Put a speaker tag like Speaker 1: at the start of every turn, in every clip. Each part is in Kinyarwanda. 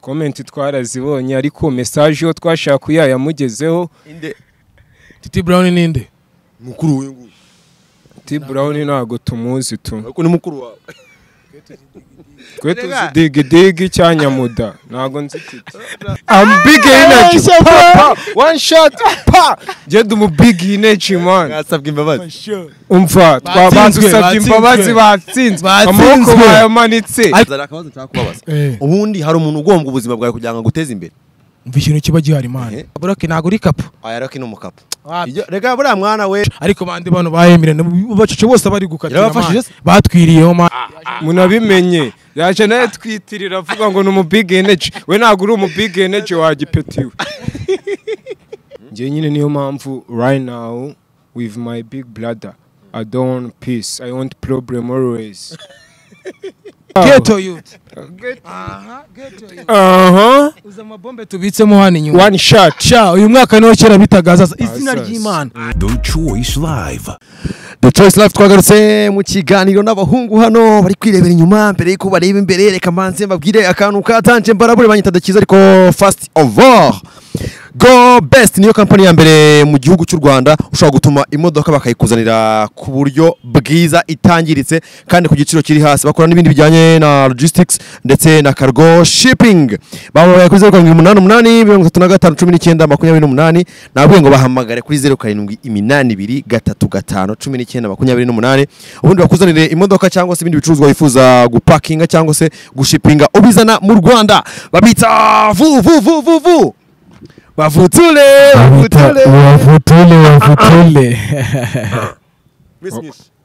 Speaker 1: komenti twarazibonye ariko mesaje yo twashaka kuya yamugezeho.
Speaker 2: Inde.
Speaker 3: Titi brown ninde
Speaker 2: mukuru w'uyu nguyu.
Speaker 1: T Brown ntabwo tumuzi tu.
Speaker 2: Ni mukuru wawe.
Speaker 1: Twe tuzi digi digi cya nyamuda. Ntabwo nzi titi I'm big energy pa pa. one shot pa. Genda umu big energy man.
Speaker 2: Mwasabwe imbabazi
Speaker 1: umva twa
Speaker 3: Batsinzwe,
Speaker 1: badusabye
Speaker 3: batsinzwe.
Speaker 1: imbabazi batsinzwe amaboko bayamanitse
Speaker 2: ubundi hari umuntu ugombwa ubuzima bwawe kugira ngo aguteze imbere?
Speaker 3: Umva ikintu kiba gihari man
Speaker 2: Eh.
Speaker 3: burake ntabwo uri kapu.
Speaker 2: Aya rero ni? Iryo- rega buriya mwana we.
Speaker 3: Ariko bandi bantu bayemerana bacece bose bari gukatira
Speaker 2: Yarabafashije
Speaker 3: man.
Speaker 2: se?
Speaker 3: batwiriyeho man
Speaker 1: munabimenye. Yaje nawe twitirira avuga ngo ni umu big energy we ntabwo uri umu big energy wagipetiwe. Njye nyine niyo mpamvu right now with my big brother I don't peace. I want problem always.
Speaker 3: Aha ghetto youth
Speaker 1: aha
Speaker 3: uza amabombe tubitsemo hano inyuma.
Speaker 1: One shot.
Speaker 3: Sha uyu mwaka niwo kera bitaga azaza izina ry'imana.
Speaker 4: The Choice Live.
Speaker 2: The Choice Life twagarutse mu kiganiro n'abahungu hano bari kwirebera inyuma mbere yuko bareba imbere reka mbanze mbabwire akantu katanje mbarabure banyita dakiza ariko fast of all Go Best niyo kampani ya mbere mu gihugu cy'u Rwanda ushobora gutuma imodoka bakayikuzanira ku buryo bwiza itangiritse kandi ku giciro kiri hasi. Bakora n'ibindi bijyanye na logistics ndetse na cargo shipping. Babaye kuri zeru karindwi umunani umunani mirongo itatu na gatanu cumi n'icyenda makumyabiri n'umunani. Nabwiye ngo bahamagare kuri zeru karindwi iminani ibiri gatatu gatanu cumi n'icyenda makumyabiri n'umunani. Ubundi bakuzanire imodoka cyangwa se ibindi bicuruzwa wifuza gupakinga cyangwa se gushipinga ubizana mu Rwanda. Babita vu vu vu vu vu. Bavutule bavutule.
Speaker 3: wavutule wavutule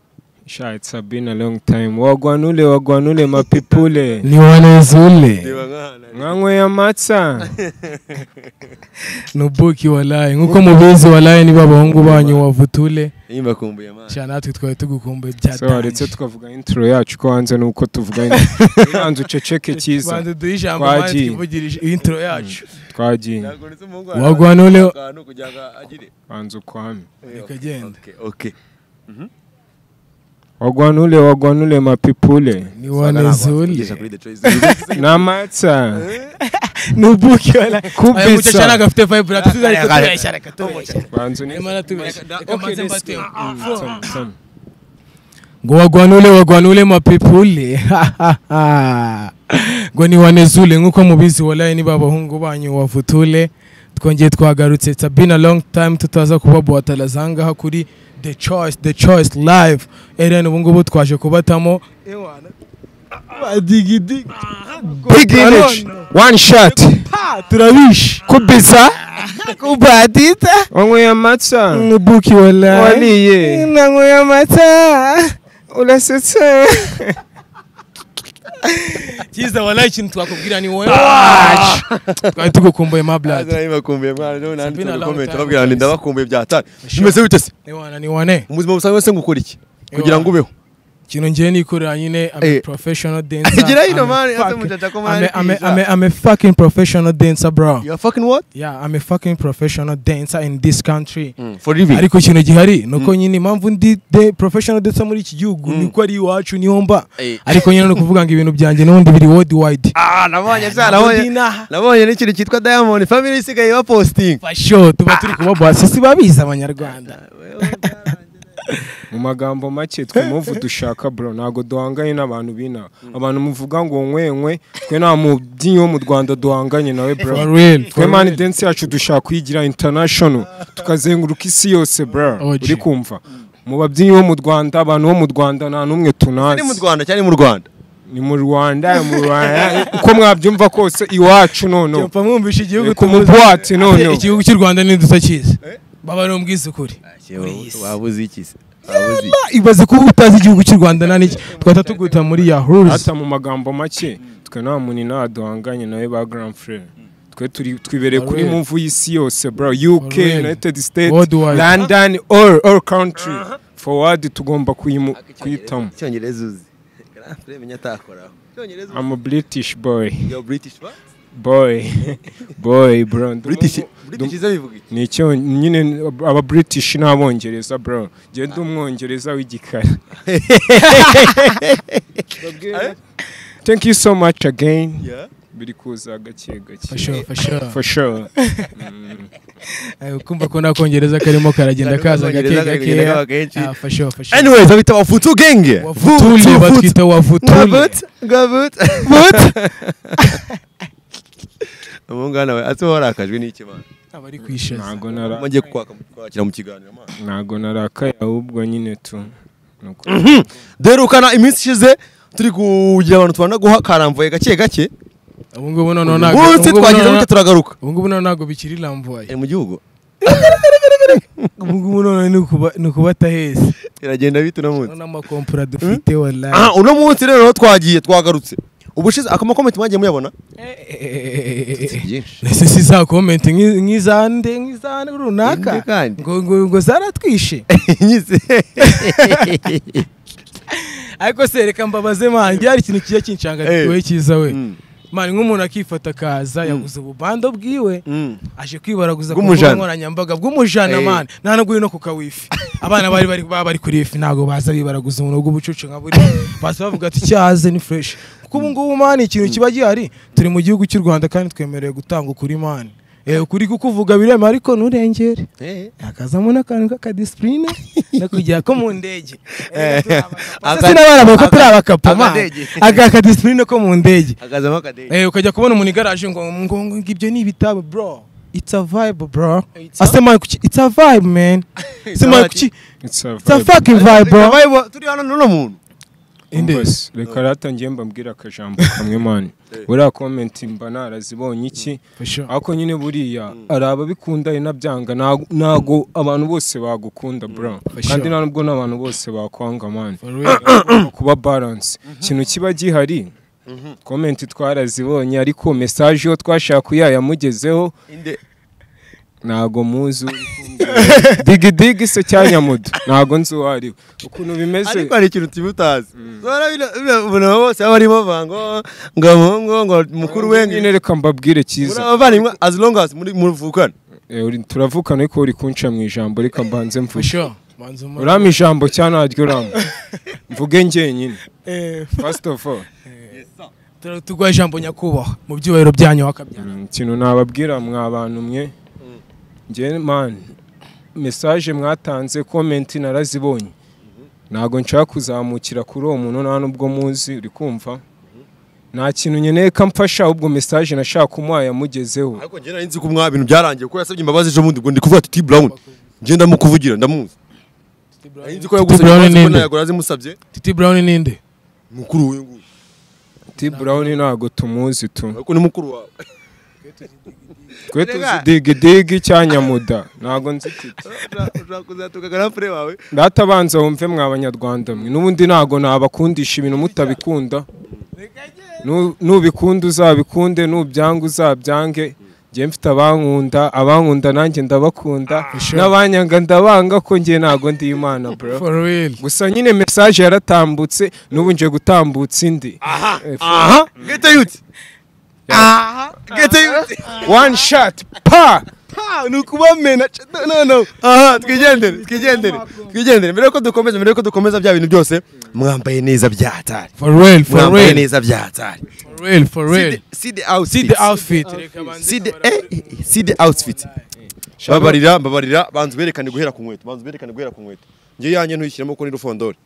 Speaker 1: Sha, it's a been a long time. Wagwanule wagwanule mapipule
Speaker 3: ni wanezule
Speaker 1: mwanyweye amatsa
Speaker 3: nubuki walayi nk'uko mubizi walayi niba abahungu banyu wavutule.
Speaker 2: Nimba kumbuye man
Speaker 3: sha natwe twari tugukumbuye
Speaker 1: so waretse
Speaker 3: byatanje
Speaker 1: tukavuga intro yacu ko hanze nuko tuvuga intro. Ibanza uceceke cyiza
Speaker 3: banza duhe ijambo mani
Speaker 1: Twagiye.
Speaker 3: twivugirije intro yacu.
Speaker 1: Twagiye
Speaker 3: wagwanule.
Speaker 2: Kugira ngo agire.
Speaker 1: Banza ukwame.
Speaker 3: Bikagenda
Speaker 2: okay okay.
Speaker 1: Wagwanule wagwanule mapipule.
Speaker 3: Ni wanezule
Speaker 1: n'amatsa
Speaker 3: nubuki walayi
Speaker 1: Kubisa.
Speaker 3: aya mucaca ntabwo afite vibe reka tuzareke tubeshya reka tubeshya
Speaker 1: banza uni
Speaker 3: Nyamara tubeshya reka
Speaker 1: Okay,
Speaker 3: mbanze
Speaker 1: let's
Speaker 3: mbatemo
Speaker 1: go. Mm, some, some.
Speaker 3: ngo wagwanule wagwanule mapipule. Ngo ni wanezule nk'uko mubizi walayi niba abahungu banyu wavutule twongeye twagarutse it's been a long time tutaza kubabuhatala zangaha kuri the choice the choice live eren ubu ngubu twaje kubatamo
Speaker 1: big energy one shot.
Speaker 3: Turabishe
Speaker 1: kubisa
Speaker 3: kubatita
Speaker 1: wanyweye amatsa
Speaker 3: nubuki walayi
Speaker 1: waliye.
Speaker 3: Nanyweye amata
Speaker 1: urasetse
Speaker 3: cyiza walayi ikintu twakubwira ni wowe twari tugukumbuye ma blood.
Speaker 2: Bakumbuye mwana rero nanditse
Speaker 3: been a
Speaker 2: mu
Speaker 3: long
Speaker 2: comment
Speaker 3: time,
Speaker 2: babwira
Speaker 3: guys.
Speaker 2: ndabakumbuye byatari
Speaker 3: Sure.
Speaker 2: umeze bite se
Speaker 3: ni wana ni wane.
Speaker 2: Mu buzima busanzwe se ngukora iki kugira ngo ubeho
Speaker 3: ikintu ngiye nikorera nyine I'm a
Speaker 2: Eh.
Speaker 3: professional dancer
Speaker 2: Igira hino, man, hata muchacha ko
Speaker 3: I'm a- I'm a-. I'm a- I'm a fucking professional dancer bro
Speaker 2: you are fucking what
Speaker 3: yeah I'm a fucking professional dancer in this country
Speaker 2: for living
Speaker 3: ariko ikintu gihari nuko nyine impamvu ndi de professional dancer muri iki gihugu
Speaker 2: Mm.
Speaker 3: niko ari iwacu ni ho mba
Speaker 2: Eh.
Speaker 3: ariko nyine ni ukuvuga ngo ibintu byanjye n'ubundi biri worldwide
Speaker 2: ah nabonye
Speaker 3: Ntabwo
Speaker 2: nabonye nabonye n'ikintu cyitwa Diamond family isigaye ba posting
Speaker 3: fasho tuba turi kubaboha sisi babizi abanyarwanda
Speaker 1: mu magambo make twe muvu dushaka bro. Ntabwo duhanganye n'abantu bina. Abantu muvuga ngo nkwenkwe twe nta mubyinnyi wo mu rwanda duhanganye nawe bro. Twe mani dance yacu dushaka kuyigira international tukazenguruka isi yose bro.
Speaker 3: OG.
Speaker 1: uri kumva. Mu babyinnyi bo mu rwanda abantu bo mu rwanda nta n'umwe tunazi.
Speaker 2: Ni mu Rwanda cyane mu Rwanda.
Speaker 1: Ni mu rwanda mu rwanda. Uko mwabyumva kose iwacu noneho
Speaker 3: Cyumva mwumvishe igihugu
Speaker 1: ku mubwatsi noneho
Speaker 3: igihugu cy'u rwanda ni tutakizi baba ari umbwiza ukuri
Speaker 2: wabuze iki se?
Speaker 3: Ibaze kuba utazi igihugu cy'u rwanda nta n'iki. Twahita tuguta muri yahuzi
Speaker 1: hata mu magambo make twe nta muntu inaha duhanganye nawe ba grand frere twe twibereye kuri muvu y'isi yose bro. Uk united states london all, all country. Forward tugomba kuyitamo
Speaker 2: icyongereza. uzi. Grand frère menya atakoraho.
Speaker 1: I'm a british boy.
Speaker 2: Yo british what?
Speaker 1: Boy. Boy bro. Ndi
Speaker 2: british
Speaker 1: umu-
Speaker 2: british izo bivuga iki
Speaker 1: ni icyo nyine aba british n'abongereza bro. Njye ndi umwongereza w'igikara. Thank you so much again.
Speaker 2: Yeah.
Speaker 1: Biri kuza gake gake.
Speaker 3: For sure for sure.
Speaker 1: For sure.
Speaker 3: Kumva ko n'akongereza karimo karagenda kaza gake
Speaker 2: kenshi.
Speaker 3: Ah, for sure for sure.
Speaker 2: Anyways babita wafutu genge.
Speaker 3: Wavutule batwita wavutule
Speaker 2: Ngabut, ngabut. Umuhungu hano we ase warakajwe n'iki mana
Speaker 3: abari kwishaza
Speaker 1: ntago nara
Speaker 2: mugiye kwaka kwakira mu kiganiro mana
Speaker 1: ntago narakaye ahubwo nyine tu nuko
Speaker 2: derukana iminsi ishize turi kugira abantu tubana guha karamvuye gake gake.
Speaker 3: Ubu ngubu noneho ntabwo
Speaker 2: munsi
Speaker 3: ubu ngubu
Speaker 2: twagize gute turagaruka?
Speaker 3: ubu ngubu noneho ntabwo bikiri lamvuye
Speaker 2: ari mu gihugu.
Speaker 3: Ubu ngubu noneho ni ukuba- ni ukubata heza.
Speaker 2: Iragenda bite uno munsi?
Speaker 3: Noneho amakompura dufite wallahi.
Speaker 2: Ah, uno munsi rero twagiye twagarutse. Ubushize akamakomenti mwagiye muyabona?
Speaker 3: Ese si za komenti nk'i- nk'izande nk'izande runaka? Ngo zaratwishe. Ariko se reka mbabaze mani byari ikintu
Speaker 2: Eh.
Speaker 3: we cyiza we.
Speaker 2: Mm,
Speaker 3: mani nk'umuntu akifata akaza yaguze ububando bwiwe
Speaker 2: mm.
Speaker 3: aje kwibaraguza ku mbuga nkoranyambaga. Bw'umujana
Speaker 2: Eh.
Speaker 3: mani nta nubwo uri no ku kawifi. Abana bari bari baba bari kuri ifi ntabwo baza bibaraguza umuntu bw'ubucucu nka buri baza bavuga ati cyaze ni fresh. Kuko ubu ngubu mani ikintu kiba gihari turi mu gihugu cy'u Rwanda kandi twemerewe gutanga ukuri mani Eh, ukuri kukuvuga birema ariko nturengere.
Speaker 2: Eh.
Speaker 3: hakazamo n'akantu k'akadisipurine no kujya ko mu ndege. Aka sinabara ko turi abakapa mani
Speaker 2: aga
Speaker 3: ka discipline ko mu ndege.
Speaker 2: Akazamo
Speaker 3: Eh, ukajya kubona umuntu igaraje ngo ngo ibyo ni ibitabo bro. It's a vibe bro.
Speaker 2: It's a-
Speaker 3: ase man kuki it's a vibe man. Se kuchi.
Speaker 1: it's a
Speaker 3: it's a fucking vibe bro.
Speaker 2: Vibe, turi hano n'uno muntu
Speaker 3: inde
Speaker 1: Mbese, reka rata ngiye mbabwira akajambo kamwe mani buriya komenti mba narazibonye iki?
Speaker 3: Sure.
Speaker 1: Ariko nyine buriya hari ababikunda n'abyanga. Ntago- abantu bose bagukunda bro.
Speaker 3: For
Speaker 1: kandi nta nubwo n'abantu bose bakwanga mani kuba balance. Ikintu kiba gihari komenti twarazibonye ariko mesaje yo twashaka kuyayamugezeho. Ntago muzi uri kumbwira. digi digi se cyanyamudu ntago nzi uwo ari we. Ukuntu bimeze.
Speaker 2: Ariko hari ikintu tiba utazi bino- ubona bose baba barimo bavuga ngo ngo ngo ngo mukuru we
Speaker 1: nyine reka mbabwire
Speaker 2: muri
Speaker 1: cyiza
Speaker 2: abavandimwe as long as muri muvukana
Speaker 1: Eh, uri- turavukana ariko uri kunca mu ijambo reka mbanze
Speaker 3: for
Speaker 1: mvuge. Urama ijambo cyane naryo urama mvuge njyenyine.
Speaker 3: Eh.
Speaker 1: First of all.
Speaker 3: Tugwa ijambo nyakubahwa mu byubahiro byanyu wakabyana
Speaker 1: Mm, ikintu nababwira mwa bantu mwe. Njye man message mwatanze comment narazibonye. Ntago nshaka kuzamukira kuri uwo muntu nta nubwo muzi uri kumva. Nta kintu nkeneye ko amfasha ahubwo message nashaka kumuha yamugezeho.
Speaker 2: Ariko njye nari nzi ko mwa bintu byarangiye kuko yasabye imbabazi ejo bundi ngo ndi kuvuga ati Brown. Njye ndamukuvugira ndamuzi. Nzi ko yagusabye imbabazi ko
Speaker 3: ninde?
Speaker 2: ntabwo yazimusabye
Speaker 3: titi brown ninde
Speaker 2: mukuru we nguyu.
Speaker 1: T Brown ntago tumuzi tu.
Speaker 2: Ariko ni mukuru wawe.
Speaker 1: twe tuzi digi digi cyanyamuda ntago nzi titi ndatabanza wumve mwa banyarwanda mwe. N'ubundi ntago nabakundisha ibintu mutabikunda. Nu- nubikunda uzabikunde nubyanga uzabyange. Njye mfite abankunda abankunda nanjye ndabakunda.
Speaker 3: Sure.
Speaker 1: n'abanyanga ndabanga ko njye ntago ndi imana bro.
Speaker 3: For real.
Speaker 1: Gusa nyine message yaratambutse n'ubu nje gutambutsa indi. Eh,
Speaker 2: aha. yuti. aha yuti
Speaker 1: one shot. Pa.
Speaker 2: Ni ukubamena no no aha twigendere twigendere twigendere mbere yuko dukomeza mbere yuko dukomeza bya bintu byose. Mwambaye neza bya hatari.
Speaker 3: For real for
Speaker 2: mwambaye neza bya hatari.
Speaker 3: For real for real.
Speaker 2: see the
Speaker 3: see
Speaker 2: outfit
Speaker 3: the outfit. Reka banze
Speaker 2: see the
Speaker 3: kabara-
Speaker 2: eh, eh, see the outfit. Babarira babarira. Banza uberekane guhera ku nkweto banza uberekane guhera ku nkweto. Njye yanjye ntuyishyiramo ko ni rufondori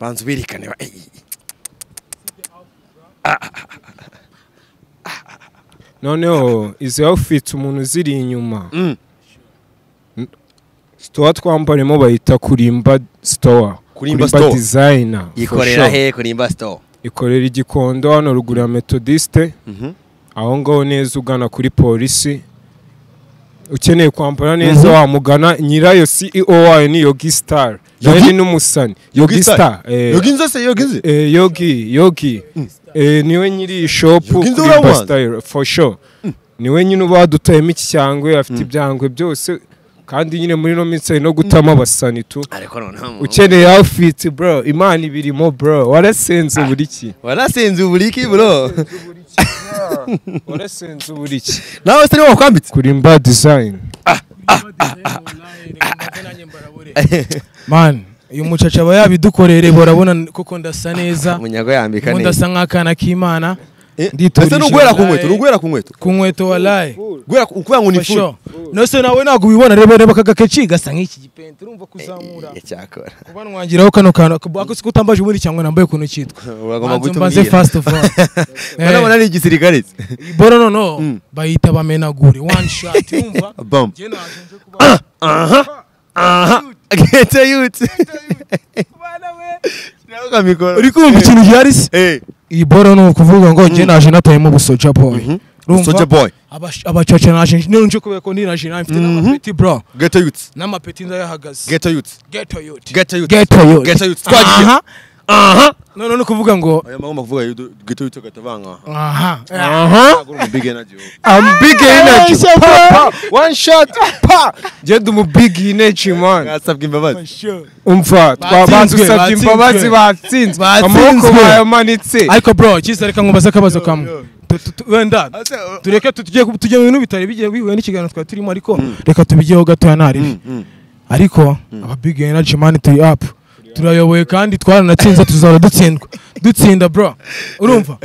Speaker 2: banza uberekane ba- eh, eh,
Speaker 1: noneho izi outfit umuntu uziri inyuma.
Speaker 2: Mm.
Speaker 1: store twambaremo bayita kurimba store.
Speaker 2: Kurimba
Speaker 1: for
Speaker 2: ikorera he kurimba store?
Speaker 1: Ikorera igikondo hano ruguru ya metodiste aho ngaho neza ugana kuri polisi. Ukeneye kwambara neza wamugana nyirayo ceo wayo ni yogi star. Nawe ni n'umusani.
Speaker 2: Yogi Star?
Speaker 1: eh,
Speaker 2: yogi inzo se yogi inzo
Speaker 1: eh, yogi yogi. Eh, ni we nyiri iyi shopu
Speaker 2: Yogi nzi
Speaker 1: kuri
Speaker 2: uramuzi?
Speaker 1: style for sure. Niwe nyine uba wadutayemo iki cyangwe afite ibyangwe byose kandi nyine muri ino minsi hari no gutama abasani tu.
Speaker 2: Ariko noneho
Speaker 1: ukeneye outfit bro. Imana ibirimo bro. Warasenze buri ki?
Speaker 2: Warasenze uburiki bro?
Speaker 1: Warasenze buri ki
Speaker 2: nawe se ni we wakwambitse
Speaker 1: kuri mba design.
Speaker 3: Man uyu mucaca aba yabidukorere urabona koko ndasa neza.
Speaker 2: munyago yambika
Speaker 3: ubundi
Speaker 2: neza.
Speaker 3: asa nk'akana k'imana. Nditurije
Speaker 2: ese ni uguhera ku nkweto ni uguhera ku nkweto
Speaker 3: ku nkweto walayi
Speaker 2: guhera ku- ukuvuga ngo ni
Speaker 3: sure. nose nawe ntabwo ubibona reba reba aka gakeci gasa nk'iki gipente urumva kuzamura.
Speaker 2: Eh, cyakora
Speaker 3: kuba nwangiraho kano kantu ako siko utambaje ubundi cyangwa nambaye ukuntu cyitwa
Speaker 2: uragomba guhita umbwira.
Speaker 3: first of all.
Speaker 2: Urabona ni igisirikare se
Speaker 3: boro noneho
Speaker 2: Mm.
Speaker 3: bayita bamenagure one shot yumva
Speaker 2: bam
Speaker 3: nje kuba-
Speaker 2: aha gete mikoro
Speaker 3: uri kumva ikintu gihari se?
Speaker 2: Eh.
Speaker 3: Iyi boro ni ukuvuga ngo njye naje natayemo ubusoja boy. Urumva?
Speaker 2: Soulja boy.
Speaker 3: Abash- abacaca naje nje kubera ko ndinaje naje mfite
Speaker 2: Mhm.
Speaker 3: n'amapeti bro.
Speaker 2: Gete yuti
Speaker 3: n'amapeti ndayahagaze ghetto youth
Speaker 2: gete yuti
Speaker 3: ghetto youth
Speaker 2: Ghetto youth. Twagiye.
Speaker 3: Aha. None ni ukuvuga ngo
Speaker 2: aya magomba kuvuga gete yuti gatavanga
Speaker 3: aha.
Speaker 1: Aha.
Speaker 2: Mu big energy.
Speaker 1: I'm big energy.
Speaker 3: Yes,
Speaker 1: pa pa. One shot. Pa. Je ndi mu big energy man.
Speaker 2: Mwasabwe imbabazi.
Speaker 3: Sure.
Speaker 1: umva twabadusabye
Speaker 3: batsinzwe.
Speaker 1: imbabazi batsinzwe. Amaboko bayamanitse
Speaker 3: ariko bro cyiza reka nkubaze akabazo kamwe. Wenda tureke tu- tujye tujye mu bintu bitari bigiye bihuye n'ikiganiro twari turimo ariko reka tubigeho gatoya ntaribi
Speaker 2: mm, mm.
Speaker 3: ariko aba big energy man turi up. Turayoboye kandi twaranatsinze tuzahora dutsindwa. Dutsinda bro. Urumva?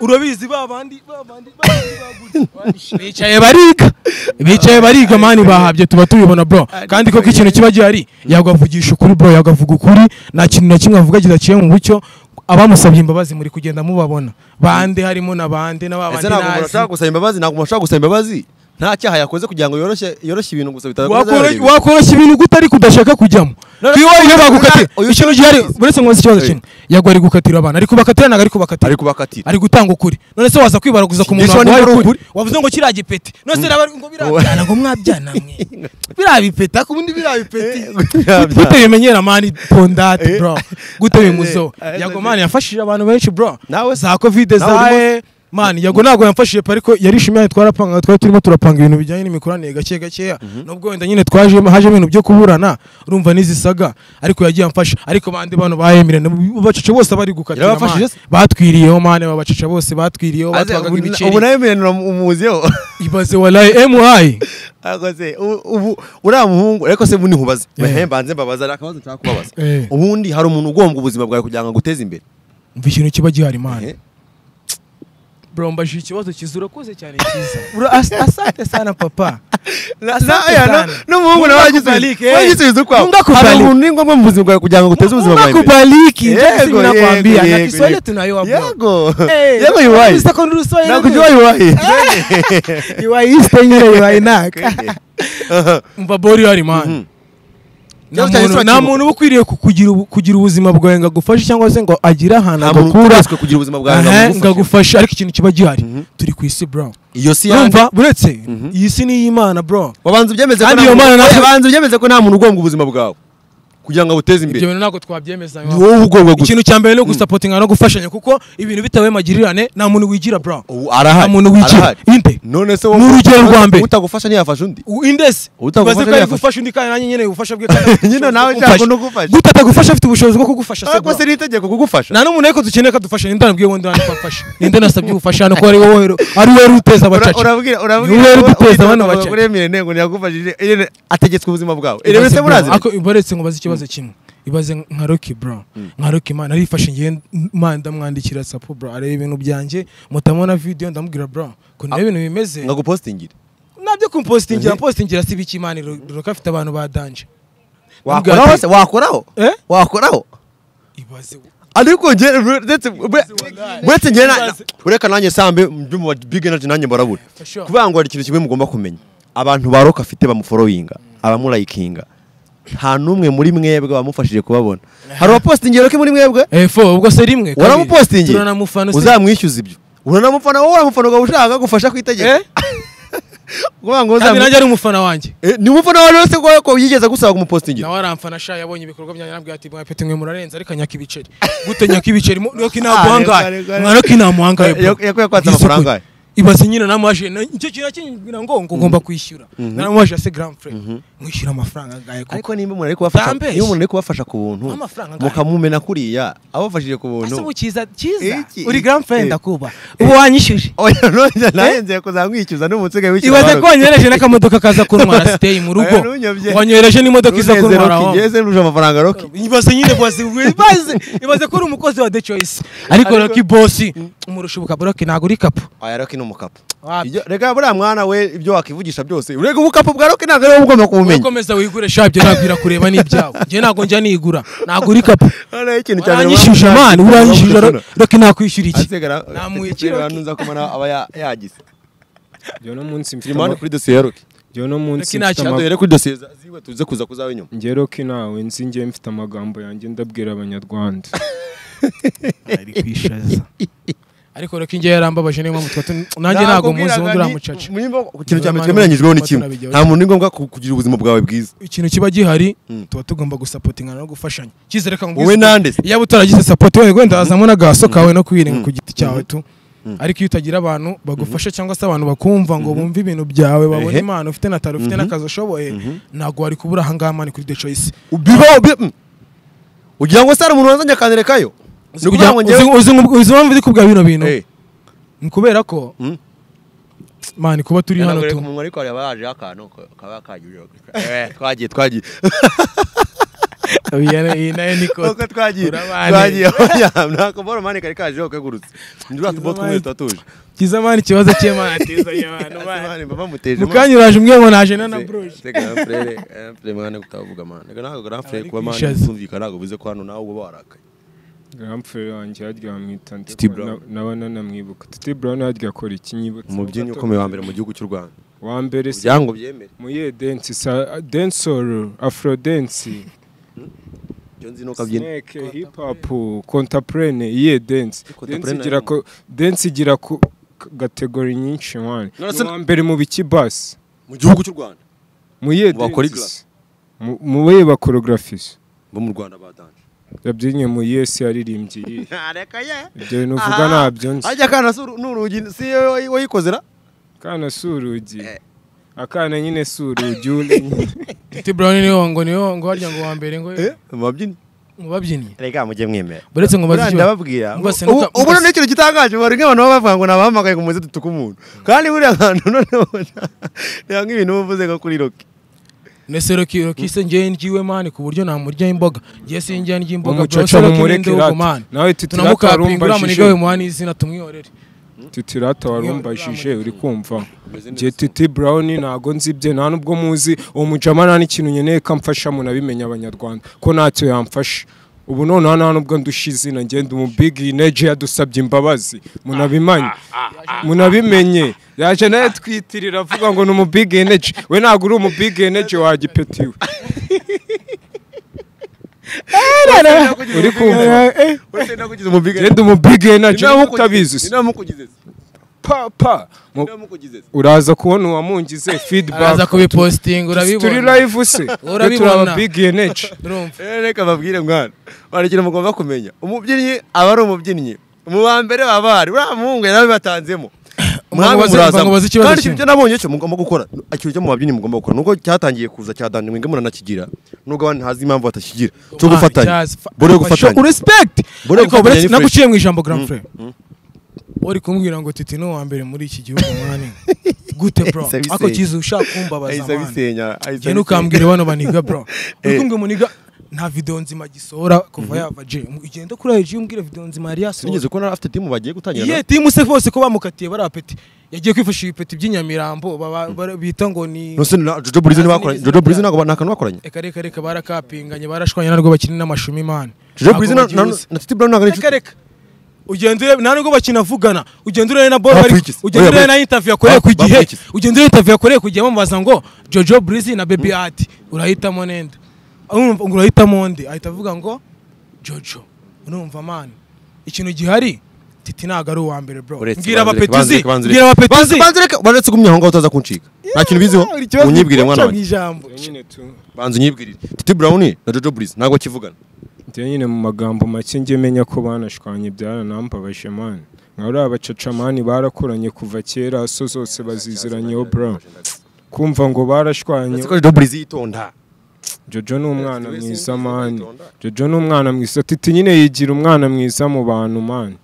Speaker 3: Urabizi ba bandi ba bandi ba bandi baguze. bicaye bariga. Bicaye bariga mani bahabye tuba tubibona bro. Kandi koko ikintu kiba gihari yagavugisha ukuri bro. Yagavuga ukuri nta kintu na kimwe avuga kidaciye mu bucyo abamusabye imbabazi muri kugenda mubabona. Bande harimo na bande na ba
Speaker 2: ese
Speaker 3: bandi
Speaker 2: ntabwo ashaka gusaba imbabazi? Ntabwo umuntu ashaka gusaba imbabazi? Nta cyaha yakoze kugira ngo yoroshye yoroshye ibintu gusa
Speaker 3: Wakoro- wakoroshya ibintu gute ariko udashaka kujyamo iyo iyo bagukatira
Speaker 2: Uyu-
Speaker 3: ikintu gihari uretse ngo ikibazo
Speaker 2: Eh.
Speaker 3: kimwe yagwa ari gukatira abana ariko bakatira ntabwo ari kubakatira
Speaker 2: ari kubakatira
Speaker 3: ari gutanga ukuri none se waza kwibaraguza ku muntu waguhaye ukuri wavuze ngo kiriya gipeti none se naba- ngo birabyana ngo mwabyana mwe biriya bipeti ariko ubundi biriya bipeti gute bimenyera mani pondati
Speaker 2: Eh.
Speaker 3: bro gute bimuzo
Speaker 2: Eh.
Speaker 3: yago mani yafashije abantu benshi bro za covid zahe mani yago ntabwo yamfashije ariko yarishimye twarapanga twari turimo turapanga ibintu bijyanye n'imikoranire gake gakeya nubwo wenda nyine twaje hajemo ibintu byo kuburana urumva n'izisaga ariko yagiye amfasha. Ariko bandi bantu bayemirana bacaca bose bari gukatira batwiriyeho mani babacaca bose batwiriyeho batwagaga
Speaker 2: ubu
Speaker 3: ibiceri
Speaker 2: nawe miremire umuziho
Speaker 3: ibaze walayi emuhayi
Speaker 2: akoze ubu uriya muhungu ariko se bundi nkubaze
Speaker 3: Eh.
Speaker 2: mbanze mbabaza ari akabazo nshaka kubabaza.
Speaker 3: Eh.
Speaker 2: ubundi hari umuntu ugombwa ubuzima bwawe kugira ngo aguteze imbere.
Speaker 3: Umva ikintu kiba gihari mani
Speaker 2: Eh.
Speaker 3: Bro mbajije ikibazo cyiza urakoze cyane cyiza Ura- as- asante sana papa
Speaker 2: Na-
Speaker 3: Asante
Speaker 2: na- oya, no-
Speaker 3: sana.
Speaker 2: n'umuhungu nawe
Speaker 3: Mungu
Speaker 2: agisubiza
Speaker 3: akubariki, eh.
Speaker 2: wagisubiza ukwawe
Speaker 3: Mungu
Speaker 2: hari
Speaker 3: akubariki.
Speaker 2: umuntu ni ngombwa mu buzima bwawe kugira ngo uteze ubuzima bwawe imbere
Speaker 3: Nakubaliki,
Speaker 2: Yego,
Speaker 3: njye sisi nakwambia
Speaker 2: yego,
Speaker 3: na
Speaker 2: yego,
Speaker 3: Kiswahili
Speaker 2: yego.
Speaker 3: tunayo bro.
Speaker 2: yego
Speaker 3: Eh,
Speaker 2: yego yuwayi
Speaker 3: Mr. Konduru Swahili.
Speaker 2: nakujua yuwayi
Speaker 3: Yuwayi East nyine yuwayi naka. Umva bori hari man. Nta
Speaker 2: Cyangwa cyane
Speaker 3: muntu-
Speaker 2: si
Speaker 3: nta muntu uba ukwiriye ku- kugira ubu- kugira ubuzima bwawe ngo agufashe cyangwa se ngo agire ahantu
Speaker 2: bwawe ngo
Speaker 3: agufashe. ariko ikintu kiba gihari turi ku isi bro.
Speaker 2: Iyo si
Speaker 3: urumva buretse? Iyi si ni iy'imana bro.
Speaker 2: Wabanza ubyemeze ko nta muntu- ugombwa ubuzima bwawe. Kugira ngo abuteze
Speaker 3: ibyo
Speaker 2: imbere
Speaker 3: bintu ntabwo twabyemeza
Speaker 2: ni wowe ugomba gusa
Speaker 3: ikintu cya mbere ni ugusapotinga no gufashanya kuko ibintu bitabaye magirirane nta muntu wigira
Speaker 2: bra
Speaker 3: nta muntu wigira inde
Speaker 2: none se
Speaker 3: Ni urugero rwa mbere.
Speaker 2: utagufasha ntiyafasha undi
Speaker 3: inde indese
Speaker 2: Utagufasha
Speaker 3: ibaze ko ari gufasha undi kandi nanjye nyine ubufasha bwe kandi
Speaker 2: nyine nawe
Speaker 3: cyangwa
Speaker 2: nshaka no gufasha
Speaker 3: gute atagufasha afite ubushobozi bwo kugufasha se
Speaker 2: ariko se ni itegeko kugufasha
Speaker 3: nta n'umuntu ariko dukeneye ko adufasha ninde nabwiye wundi ndabwiye kwafasha ninde nasabye ubufasha hano ko ari wowe ari wowe uteza abacaca
Speaker 2: urabwira urabwira
Speaker 3: wowe uteza
Speaker 2: abana
Speaker 3: bacaca.
Speaker 2: Kuremire ntego ntiyagufashije ategetswe ubuzima bwawe Irene se murazi
Speaker 3: ariko ibaretse ngo bazi ikibazo kimwe. Ibaze nka Rocky bro. Nka Rocky man arifashe ngiye man ndamwandikira sapo bro. Areba ibintu byanjye mutamona video ndamubwira bro ko nawe ibintu bimeze.
Speaker 2: ngagupostingire
Speaker 3: na byo kumpostingira postingira si biki man Rocky afite abantu badanje
Speaker 2: wakoraho se wakoraho?
Speaker 3: Eh?
Speaker 2: Wakoraho?
Speaker 3: Ibaze
Speaker 2: ariko njye uretse na- ureka nanjye sambe mu big energy nanjye
Speaker 3: sure.
Speaker 2: kuvuga ngo hari ikintu kimwe mugomba kumenya. Abantu ba rock afite bamuforowinga abamurayikinga nta n'umwe muri mwebwe wamufashije kubabona. Hari uwapostingiye rock muri mwebwe
Speaker 3: eh ubwo se rimwe se.
Speaker 2: Uzamwishyuza ibyo? Uranamufana? Wowe uramufana ukaba ushaka gufasha ku itegeko
Speaker 3: eh kandi nanjye ari umufana wanjye.
Speaker 2: Eh, ni umufana wawe wese ko yigeze gusaba kumupostingira.
Speaker 3: Nawe aramfana sha yabonye ibikorwa byanjye nabwiye ati mwapete mwe murarenze ariko nyaka ibiceri. Gute nyaka ibiceri?
Speaker 2: Reka, reka.
Speaker 3: mwana.
Speaker 2: Yak- yakuye kwatsa amafaranga.
Speaker 3: Ibaze nyine namuhaje icyo kintu kingira ngo ngo ngomba kwishyura. Namuhaje se grand frère. Mwishyura amafaranga angahe koko?
Speaker 2: Ariko nimba umuntu ari kubafasha niba umuntu ari kubafasha ku buntu mukamumena kuriya abafashije ku buntu.
Speaker 3: Cyiza cyiza uri grand friend
Speaker 2: Eh.
Speaker 3: akuba. Ubu wanyishyuje.
Speaker 2: Oya none nanjye ngiye kuzamwishyuza n'umunsi usigaye wishyura
Speaker 3: ibaze ko wanyohereje n'akamodoka kaza kuntwara siteyi mu rugo.
Speaker 2: Oya,
Speaker 3: wanyohereje n'imodoka iza kuntwara aho
Speaker 2: ngeze nuje amafaranga roki
Speaker 3: ibaze nyine bose ibaze ibaze ko uri umukozi wa the choice. Ariko roki bosi umurusha ubukaburoki ntabwo uri kapu
Speaker 2: aya roki ni? Ibyo- reka buriya mwana we ibyo wakivugisha byose. Urega ubukapo bwa roki ntabwo ari we ugomba kubumenya
Speaker 3: ukomeza wigure shabyo ntabwo irakureba n'ibyawe. Njye ntabwo njya nigura. Ntabwo uri kapu.
Speaker 2: Noneho ikintu cya mbere
Speaker 3: uranyishyuje mani uranyishyuje ro- roki nakwishyura iki? Namuye iki,
Speaker 2: kumana aba ya- yagize
Speaker 1: njyewe no munsi mfite
Speaker 2: turi mani
Speaker 1: ama-
Speaker 2: kuri dosiye ya roki
Speaker 1: njyewe no munsi mfite
Speaker 3: kintu
Speaker 1: ama-
Speaker 2: duhere kuri dosiye za- ziwe tuze kuza kuzawe inyuma.
Speaker 1: Njye roki nawe nzi njye mfite amagambo yanjye ndabwira abanyarwanda.
Speaker 3: Ari kwishaza. Ariko roki njye yarambabaje niyo mpamvu nanjye ntabwo muzi wundi uramucaca
Speaker 2: ikintu cya mbere twemeranyijweho ni kimwe nta muntu ni ngombwa ku- kugira ubuzima bwawe bwiza.
Speaker 3: Ikintu kiba gihari
Speaker 2: Mm.
Speaker 3: tuba tugomba gusapotingana no gufashanya. Cyizere ka
Speaker 2: wowe nande
Speaker 3: iyo utaragize sapoti wenda hazamo n'agaso kawe no kwirinda
Speaker 2: Mm.
Speaker 3: ku giti cyawe tu. Ariko iyo utagira abantu bagufasha cyangwa se abantu bakumva ngo bumve ibintu byawe babone impano ufite na taro ufite n'akazi ushoboye ntabwo wari kubura ahangaha mani kuri the choice.
Speaker 2: Ugira ngo se hari umuntu wazanye akanterekayo
Speaker 3: Uzi impamvu ndi kubwira bino bintu?
Speaker 2: Eh.
Speaker 3: ni kubera ko
Speaker 2: Mm.
Speaker 3: mani kuba turi hano tu
Speaker 2: ku munwa ariko haba yajeho akantu ka- kaba kagije Eh, twagiye twagiye.
Speaker 3: Iyi- na yo ni
Speaker 2: Uko twagiye. twagiye ntabwo boro mani kari kajeho kagurutse ndura tubo twumwe tutatuje
Speaker 3: kiza mani ikibazo cye mani atizanye abantu mani
Speaker 2: baba muteje
Speaker 3: mu kanya uraje umbwiye ngo naje na na
Speaker 2: Se-
Speaker 3: broje
Speaker 2: grand frere frere mwana kutavuga mani ntabwo grand frere kuba mani tumvikana ntabwo bivuze ko hano nawe uba warakaye.
Speaker 1: Garamfure wanjye harya bamwita nawe nanamwibuka titi brown harya akora iki nyibutse
Speaker 2: umubyinnyi ukomeye wa mbere mu gihugu cy'u rwanda.
Speaker 1: Wa mbere se
Speaker 2: byango byemere.
Speaker 1: Muye densi sa densoro afro densi snake hip hop contemporane iye densi
Speaker 2: Contemporary
Speaker 1: densi igira ku kategori nyinshi mwana uwa mbere mu biki? Basi
Speaker 2: mu gihugu cy'u rwanda.
Speaker 1: Muye densi mu muye bakorografisi
Speaker 2: bo mu rwanda badanje
Speaker 1: yabyinnye mu yesi yaririmbye ibyo bintu uvuga ntabyo nzi
Speaker 2: ajya kana n'urugi si yo wayikozera
Speaker 1: akana si urugi
Speaker 2: Eh.
Speaker 1: akana nyine si urugi
Speaker 3: titi brown niyo ngo niyo ngo harya ngo wa mbere ngo
Speaker 2: mubabyinnyi
Speaker 3: mu babyinnyi
Speaker 2: reka mujye mwemera
Speaker 3: buretse ngo bazi
Speaker 2: ndababwira ubu noneho ikintu gitangaje bari nk'abantu baba bavuga ngo nabahamagaye ngo muze dutuke umuntu kandi buriya hantu noneho nk'ibintu uba uvuze nko kuri roki
Speaker 3: nese roki roki se njye ndyiwe mani ku buryo namurya imboga. Njye sinjya ndya imboga
Speaker 1: umucaca mumureke nawe
Speaker 3: we
Speaker 1: warumbajije
Speaker 3: muhana izina tumwihorere
Speaker 1: titirata warumbajije uri kumva? Njye titi brown ntago nzi ibye nta nubwo muzi. Uwo mujama nta n'ikintu nkeneye ko amfasha munabimenya abanyarwanda. Ko ntacyo yamfasha. Ubu noneho nta nubwo ndusha izina ngenda umubigi ineje yadusabye imbabazi. Munabimanye munabimenye. Yaje nawe twitirira avuga ngo ni umubigi eneji we ntabwo uri umubigi eneji wagipetiwe. Uri kumva? Genda umubigi eneji utabizi pa pa. Uraza kubona uwamungize feedback.
Speaker 3: Araza kubipositinga
Speaker 1: turi
Speaker 3: urabibona.
Speaker 1: live se
Speaker 3: Urabibona.
Speaker 1: turi big energy
Speaker 3: urumva
Speaker 2: reka babwire mwana. Barikira mugomba kumenya. Umubyinnyi aba ari umubyinnyi. Mu ba mbere baba bahari uriya muhungu yari abibatanzemo. Kandi
Speaker 3: kimwe.
Speaker 2: ibyo nabonye cyo mugomba gukora ikintu cyo mu babyinnyi mugomba gukora nubwo cyatangiye kuza cyadandwe mwebwe muranakigira. Nubwo abandi ntazi impamvu batakigira. Cyo gufatanya. Yo gufatanya.
Speaker 3: Respect! Naguciye mu ijambo grand
Speaker 2: Mm,
Speaker 3: frère. Uri kumbwira ngo titi ni uwa mbere muri iki gihugu mwani gute bro? Ako kiza ushaka kumbabaza
Speaker 2: ahise
Speaker 3: njye ntukambwire bano baniga bro.
Speaker 2: Eh.
Speaker 3: kumbwira muniga nta video nzima gisohora kuva yava je ugenda kuri IG umbwire video nzima yari yasohora
Speaker 2: sinigeze kubona afite timu bagiye gutangira
Speaker 3: iye timu se bose ko bamukatiye bari apeti. Yagiye kwifashisha ibipeti by'inyamirambo bita ngo ni
Speaker 2: nose na Jojo Breeze ntibakoranye Jojo Breeze ntabwo nta kantu bakoranye.
Speaker 3: Reka reka reka barakapinganye barashwanye narwo bakina n'amashumi mani.
Speaker 2: Jojo Breeze na- Titi Brown ari
Speaker 3: reka reka. Ugenda urebe nta nubwo bakinavugana ugenda urebe na
Speaker 2: se?
Speaker 3: ugenda urebe na interview yakoreye ku gihe. Ugenda urebe interview yakoreye ku gihe bamubaza ngo Jojo Breeze na Baby Art. Urahitamo nende. Urahitamo nde? Ahita avuga ngo Jojo. Urumva man. Ikintu gihari? Titi ntabwo ari uwa mbere bro. Mbwira
Speaker 2: banze reka,
Speaker 3: abapeti
Speaker 2: banze
Speaker 3: uzi
Speaker 2: reka, banze
Speaker 3: mbwira
Speaker 2: reka.
Speaker 3: abapeti uzi
Speaker 2: banze reka baretse gumya aho ngaho utaza kuncika. Nta kintu biziho. unyibwire mwana wanjye. banza unyibwirire. Titi Brown na Jojo Breeze ntabwo kivugana.
Speaker 1: Njye nyine mu magambo make njye menya ko banashwanye byaranambabaje mani nka uriya bacacamani barakoranye kuva kera so zose baziziranyeho bro. Kumva ngo barashwanye.
Speaker 2: Jojo
Speaker 1: ni umwana mwiza mani jojo ni umwana mwiza. Titi nyine yigira umwana mwiza mu bantu mani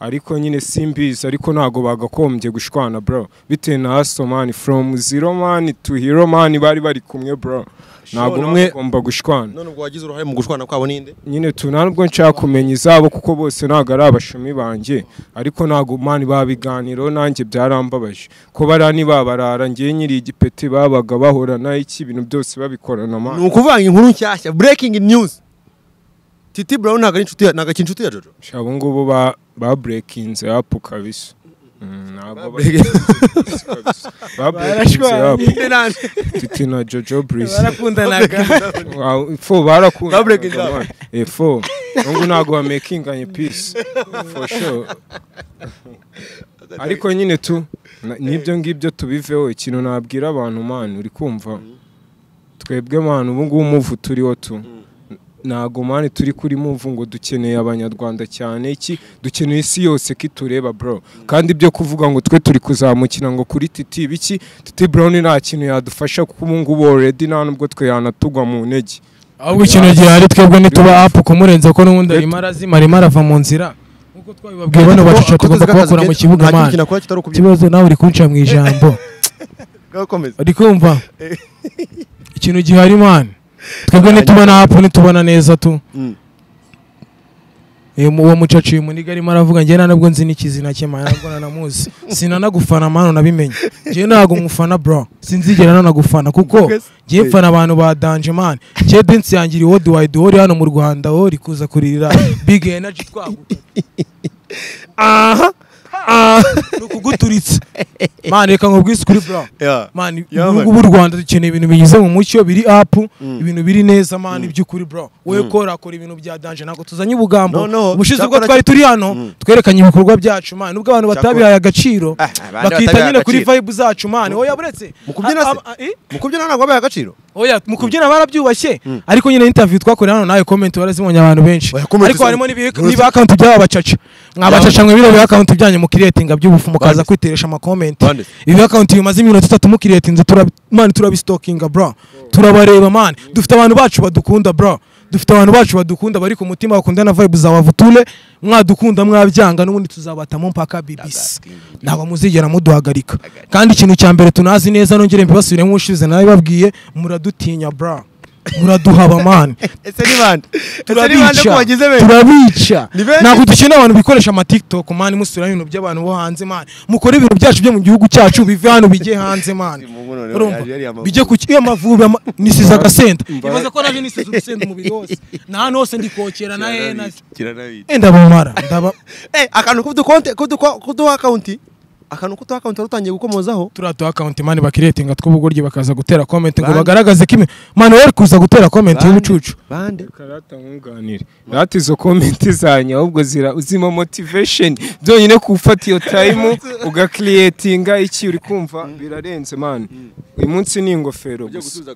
Speaker 1: ariko nyine simbizi ariko ntago bagakombye gushwana bro. Bitewe na haso mani from zero mani to hero mani bari bari kumwe bro.
Speaker 2: Sure,
Speaker 1: umwe agomba gushwana.
Speaker 2: None ubwo wagize uruhare mu gushwana kwabo ninde?
Speaker 1: Nyine tu nta nubwo nshaka kumenya izabo kuko bose ntabwo ari abashumi banjye. Ariko ntabwo mani babiganiraho nanjye byarambabaje. Ko bariya nibabarara ngewe nyiri igipeti babaga bahorana iki ibintu byose babikorana mani
Speaker 2: ni ukuvanga inkuru nshyashya breaking news. Titi brown ntabwo ari inshuti ya- ntabwo jojo.
Speaker 1: Abo ngubu ba breakinze apu kabisa Mm, titi na jojo breeze.
Speaker 3: Barakundanaga
Speaker 1: fo barakunda
Speaker 2: Ba breaking up.
Speaker 1: eh fo ngo ntabwo bamekinganye peace. For sure. Ariko nyine tu n'ibyo ngibyo tubiveho ikintu nabwira abantu mani uri kumva. Twebwe mani ubu ngubu muvu turiho tu. Ntago mani turi kuri muvu ngo dukeneye abanyarwanda cyane. Iki? Dukeneye isi yose ko itureba bro. Kandi ibyo kuvuga ngo twe turi kuzamukira ngo kuri titi biki titi brown nta kintu yadufasha kuko ubu ngubu already nta nubwo twe yanatugwa mu ntege.
Speaker 3: Ahubwo ikintu gihari twebwe nituba apu kumurenza ko n'ubundi arimo arazima arimo arava mu nzira. Nk'uko twabibabwiye bano bacuca tugomba kubakura mu kibuga mani ikibazo nawe uri kunca mu ijambo. Uri kumva? Ikintu gihari mani twebwe nitubona apu nitubona neza tu.
Speaker 2: Mm.
Speaker 3: Uwo mucaciye muniga arimo aravuga njye nta nabwo nzi n'ikizina cye mani ntabwo nanamuzi. Sinanagufana mani unabimenye. Njye ntabwo ngufana bro. Sinzigera nanagufana kuko njye mfana abantu ba danje mani njye dance yangira wodi wayidi wori hano mu rwanda wowe uri kuza kuririra big energy twaguta
Speaker 2: aha!
Speaker 3: ni ukuguturitsa mani reka nkubwise kuri
Speaker 2: Yeah.
Speaker 3: mani ubu u rwanda dukeneye ibintu bigize mu mucyo biri apu
Speaker 2: Mm.
Speaker 3: ibintu biri neza mani by'ukuri bro. Wowe kora kora ibintu bya danje. Ntabwo tuzanye ubugambo. Ubushize ubwo twari turi hano
Speaker 2: Mm.
Speaker 3: twerekanye ibikorwa byacu mani nubwo abantu batabihaye agaciro
Speaker 2: Ah, abandi
Speaker 3: bakita nyine kuri vibe zacu mani oya buretse.
Speaker 2: Mu kubyina?
Speaker 3: Ah, ah, eh?
Speaker 2: ntabwo wabaye agaciro.
Speaker 3: Oya mu kubyina barabyubashye.
Speaker 2: Mm.
Speaker 3: ariko nyine interview twakoreye hano nawe comment warazibonye abantu benshi. Ariko harimo n'ibi-
Speaker 2: Rose-
Speaker 3: n'ibi account by'aba bacaca mwabacaca mwe bino bi account byanyu mu creatinga by'ubufu mukaza kwiteresha ama comment ibi account bimaze iminota itatu mu creatinze turabi man turabistalkinga bro. Turabareba man. Dufite abantu bacu badukunda bro. Dufite abantu bacu badukunda bari ku mutima bakunda na vibe za wavutule mwadukunda mwabyanga n'ubundi tuzabatamo mpaka bibisi ntabwo muzigera muduhagarika. Kandi ikintu cya mbere tunazi neza nongere mbibasubire nk'ushize nawe babwiye muradutinya bro. Muraduhaba man.
Speaker 2: Ese ni bande ese ni bande ko
Speaker 3: turabica turabica ntabwo dukeneye abantu bikoresha amatiktok mani musura ibintu by'abantu bo hanze mani mukore ibintu byacu byo mu gihugu cyacu bive hano bijye hanze mani bijye ku iyo amavubi ama- nisize agasenda ibaze ko naje nisize urusenda umubiri wose na hano hose ndikokera na hena enda bamara ndaba
Speaker 2: Eh, akantu kuduha akawunti akantu kuduha akawunti wari utangiye gukomozaho
Speaker 3: turiya tu account mani bakiretinga tw'ubugoryi bakaza gutera comment ngo bagaragaze ko mani wari kuza gutera
Speaker 2: Bande.
Speaker 3: y'ubucucu.
Speaker 2: Bande?
Speaker 1: Karata nkunganire rata izo komenti zanyu ahubwo zira uzima motivation. Byonyine gufata iyo time ugakiriyetinga iki? Uri kumva? Birarenze mani uyu munsi ni ingofero
Speaker 2: ujye
Speaker 1: gusa.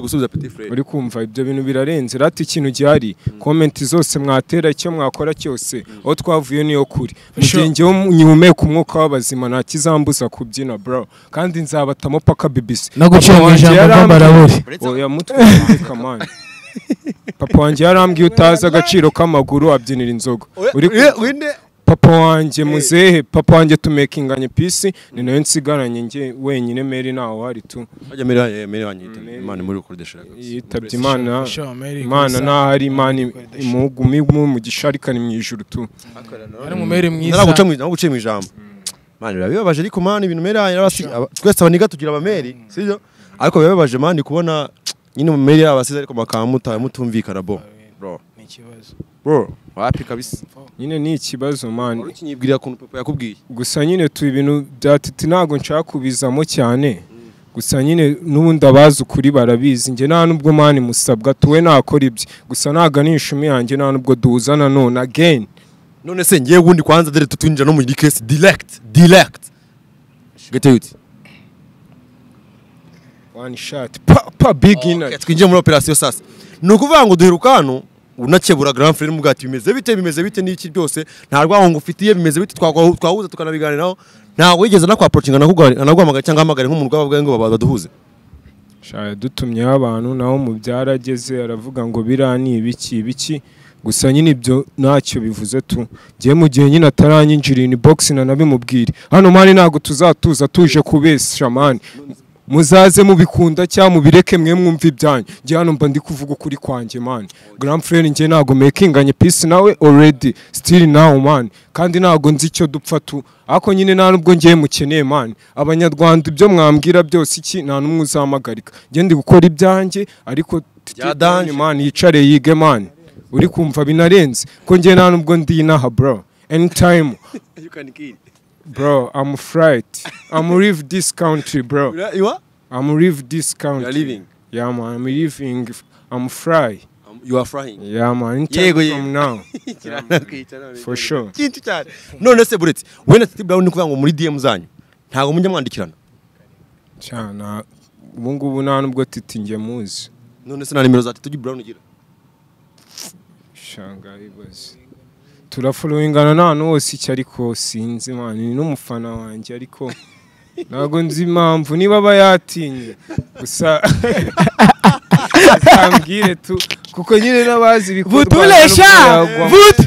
Speaker 2: gusubiza petit frère.
Speaker 1: Uri kumva? Ibyo bintu birarenze. Rata ikintu gihari. Komenti zose mwatera icyo mwakora cyose aho twavuye niyo kuri. Mu
Speaker 3: Sure.
Speaker 1: gihe njyewe nyihumeka umwuka w'abazima nta kizambuza kubyina bro. Kandi nzabatamo paka bibisi
Speaker 3: naguciye mu ijambo mbambarabure
Speaker 1: oya mutwe mani papa wanjye yarambwiye utazi agaciro k'amaguru abyinira inzoga. Papa wanjye muzehe papa wanjye tumekinganye pisi ni na yo nsigaranye njye wenyine meri ntawe uhari tu.
Speaker 2: Gukodesha
Speaker 1: yitabye imana. imana
Speaker 3: gusa.
Speaker 1: ntahari imana imugume mu gisharika ni mu ijuru tu.
Speaker 3: Ari mu mwiza.
Speaker 2: Naraguca mu ijambo mani biba bibabaje ariko mani ibintu meri twese abaniga tugira abameri sibyo ariko biba bibabaje mani kubona nyine mu meri yabasize ariko bakaba muta- mutumvikana bo bro.
Speaker 3: Ni ikibazo
Speaker 2: bro wapi kabisa?
Speaker 1: Nyine ni ikibazo mani
Speaker 2: wari ukinyibwirira ukuntu papa yakubwiye?
Speaker 1: Gusa nyine tu ibintu bya titi ntabwo nshaka kubizamo cyane. Gusa nyine n'ubundi abazi ukuri barabizi. Njye nta nubwo mani musabwa tuwe nakora ibye gusa ishumi yanjye nta nubwo duhuza nanone again.
Speaker 2: None se ngewe ubundi kwanza dore tutwinjira no mu kesi direct direct. Gete yuti
Speaker 1: one shot. Pa pa big energy
Speaker 2: twinjiye muri operasiyo sasa ni ukuvuga ngo duheruka hano unakebura grand frère mubwira ati bimeze bite bimeze bite n'iki byose? Nta rwango ngufitiye bimeze bite? Twahuza tukanabiganiraho. Ntabwo wigeze anakwaprocinga anaguhamagara cyangwa ahamagare nk'umuntu rw'abavuga ngo baduhuze.
Speaker 1: Dutumyeho abantu naho mu byarageze aravuga ngo biriya ni ibiki ibiki? Gusa nyine ibyo ntacyo bivuze tu. Ngiye mu gihe nyine ataranyinjirira ini box na nabimubwire. Hano mani ntabwo tuzatuza tuje kubesha mani muzaze mubikunda cyangwa mubireke mwe mwumva ibyanyu. Njye hano mba ndi kuvuga ukuri kwanjye mani grand frere njye ntabwo mekinganye. Peace nawe already. Still now mani kandi ntabwo nzi icyo dupfa tu. Ariko nyine nta nubwo ngiye mukeneye mani abanyarwanda ibyo mwambwira byose iki? Nta n'umwe uzamagarika. Njye ndi gukora ibyanjye ariko
Speaker 2: danje.
Speaker 1: mani yicare yige mani uri kumva binarenze. Ko njye nta nubwo ndi inaha bro. Anytime. bro i'm fright i'm leave this country bro. I'm leave this country.
Speaker 2: Living.
Speaker 1: yeah man i'm leaving. I'm fry.
Speaker 2: You are frying?
Speaker 1: Yeah man anytime
Speaker 2: Yego, yego.
Speaker 1: from now. For sure.
Speaker 2: Cyinshi cyane none se buretse wowe na Titi Brown ni kuvuga ngo muri DM zanyu ntabwo mujya mwandikirana
Speaker 1: cyane ubu ngubu nta nubwo titi njye muzi.
Speaker 2: None se na nimero za Titi Brown ugira
Speaker 1: shanga ibaze turafolowingana n'ahantu hose icyo ariko sinzi ni n'umufana wanjye ariko ntabwo nzi impamvu niba aba yatinye gusa utambwire tu kuko nyine n'abazi ibikorwa
Speaker 3: Vuturesha! Vutu!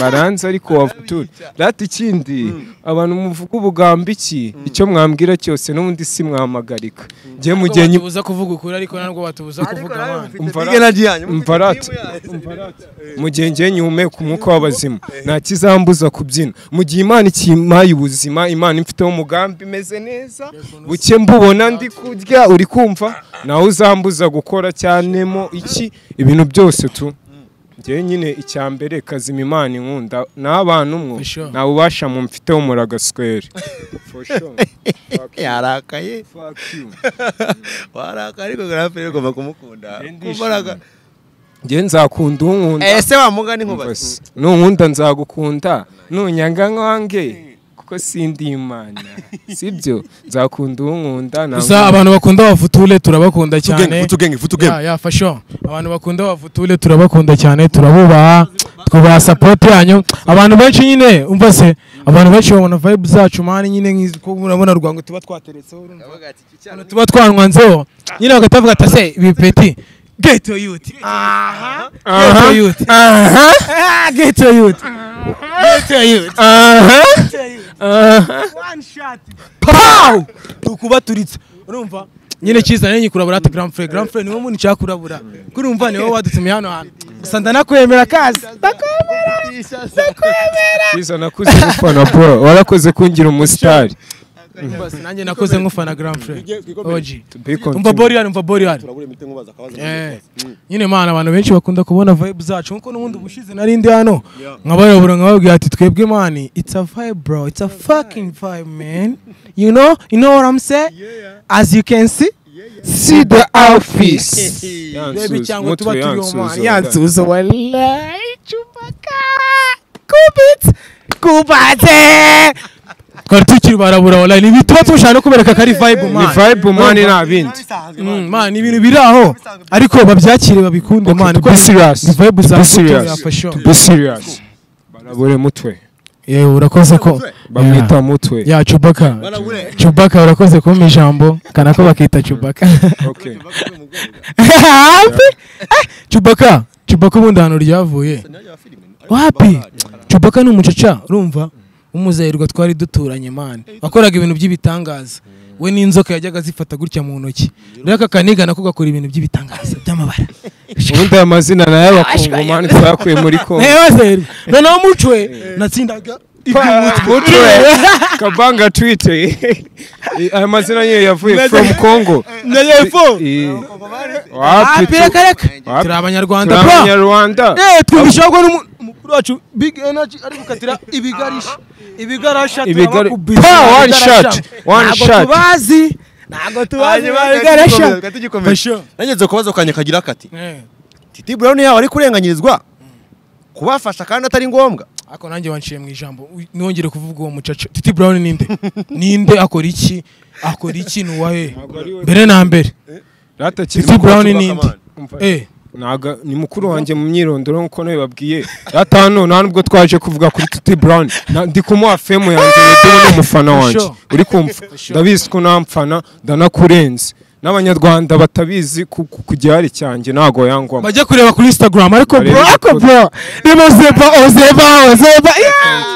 Speaker 1: Baranze ariko wavutura rati ikindi abantu muvuga ubugambo iki? Icyo mwambwira cyose n'ubundi si mwamagarika. Njye mu gihe nyi-
Speaker 3: batubuza kuvuga ukuri ariko ntabwo batubuza kuvuga
Speaker 1: mu gihe ngiye nyihumeka umwuka w'abazima. Nta kizambuza kubyina. Mu gihe imana ikimpaye ubuzima imana imfiteho umugambi imeze neza buke mbubona ndi kurya uri kumva nawe uzambuza gukora cyanemo iki? Ibintu byose tu njyewe nyine icya mbere kazima imana inkunda. N'abantu mwo
Speaker 3: For sure.
Speaker 1: nta bubasha mu mfiteho muragaswere
Speaker 2: yarakaye. Warakaye ariko frère ugomba kumukunda.
Speaker 1: Njye nzakunda unkunda.
Speaker 2: Ese wa mugani nkuba
Speaker 1: Basi, nunkunda nzagukunda. Nunyanga nkange. Kuko sindi imana. Sibyo? Nzakunda unkunda
Speaker 3: gusa abantu bakunda wavuture turabakunda cyane.
Speaker 2: Futugenge futugenge
Speaker 3: ya ya fasho abantu bakunda wavuture turabakunda cyane turabubaha twubaha support yanyu. Abantu benshi nyine umva se abantu benshi babona vibe zacu mani nyine nk'izi ko urabona rwango tuba twateretseho tuba twanwanzeho nyine bagahita bavuga ati se ibi peti geto yuti aha. Geto yuti aha. Geto yuti geto yuti one shot. Pow! Tukubaturitse urumva nyine cyiza nyine kurabura ati grand frère grand frère niwo muntu nshaka kurabura kurumva niwo wadutumiye hano hantu. Gusa ndanakwemera kazi.
Speaker 1: Cyiza nakuze nkufana bro warakoze kungira umusitari.
Speaker 3: basi nanjye nakoze nk'ufana grand
Speaker 1: To be
Speaker 3: umva
Speaker 1: continued.
Speaker 3: bori hano umva bori hano
Speaker 2: turabura imiti nkubaza akabazo
Speaker 3: Eh, nyine mana abantu benshi bakunda kubona vibe zacu nk'uko n'ubundi ubushize nari ndi hano. Nkabayobora nkababwira ati twebwe mani it's a vibe bro. It's a fucking vibe man. You know? You know what I'm saying? As you can see
Speaker 1: see the office
Speaker 3: baby cyangwa tuba turiho mani
Speaker 1: yansuzo
Speaker 3: yansuzo wallahi chupaka. Kubit kubate. Twari tukiri barabura wallahi ni ibintu tuba tushaka no kubereka ko ari vibe
Speaker 1: ni
Speaker 3: man.
Speaker 1: vibe mani nta bindi
Speaker 3: Mm, man ni ibintu biri aho ariko babyakire babikunde man
Speaker 1: to be serious.
Speaker 3: ni vibe za
Speaker 1: serious. to be serious. Barabure mutwe.
Speaker 3: Yewe urakoze ko
Speaker 1: bamwita mutwe.
Speaker 3: Ya cubaka cubaka urakoze kumpa ijambo. Kana ko bakita cubaka
Speaker 1: okay.
Speaker 3: Eh, cubaka cubaka ubundi ahantu ryavuye. Wapi? Cubaka ni umucaca urumva? Umuzahirwa twari duturanye mani wakoraga ibintu by'ibitangaza. We n'inzoka yajyaga zifata gutya mu ntoki. Rero aka kaniga nako gakora ibintu by'ibitangaza by'amabara.
Speaker 1: Ubundi aya mazina ni ay'abakongomani twakuye muri kongo
Speaker 3: noneho mucwe. Natsindaga
Speaker 1: mutwe kabanga twite aya mazina nyine yavuye from congo.
Speaker 3: Hapi
Speaker 1: wapi
Speaker 3: reka reka turi abanyarwanda
Speaker 1: turi abanyarwanda.
Speaker 3: Eh, twumvishako n'umukuru wacu big energy ari gukatira ibigarisha ibigarasha
Speaker 1: Ibigari-
Speaker 3: turabakubise,
Speaker 1: Pa, one
Speaker 3: ibigarasha.
Speaker 1: shot, one
Speaker 3: Ntabwo
Speaker 1: shot.
Speaker 3: tubazi ntabwo tubazi ibigarasha Fasho.
Speaker 2: nageze kubazo kanya kagira kati
Speaker 3: Eh,
Speaker 2: titi brown yawe ari kurenganyirizwa kubafasha kandi atari ngombwa.
Speaker 3: Ariko nanjye wanciye mu ijambo nongere kuvuga uwo mucaca. Titi brown ninde? Ninde akora iki? Akora iki ni uwahe? Mbere na mbere.
Speaker 1: Rata
Speaker 3: titi brown ninde? Eh.
Speaker 1: Ni mukuru wanjye mu myirondoro nk'uko nawe babwiye atanu nta nubwo twaje kuvuga kuri tuti brown. Na- ndi kumuha femu yanjye wedewe n'umufana wanjye. Uri kumva ndabizi ko namfana ndanakurenze. N'abanyarwanda batabizi ku gihari cyanjye ntago yangwamo.
Speaker 3: Bajya kureba kuri instagram ariko bro ariko bro reba zeba ozeba ozeba
Speaker 1: Mutwe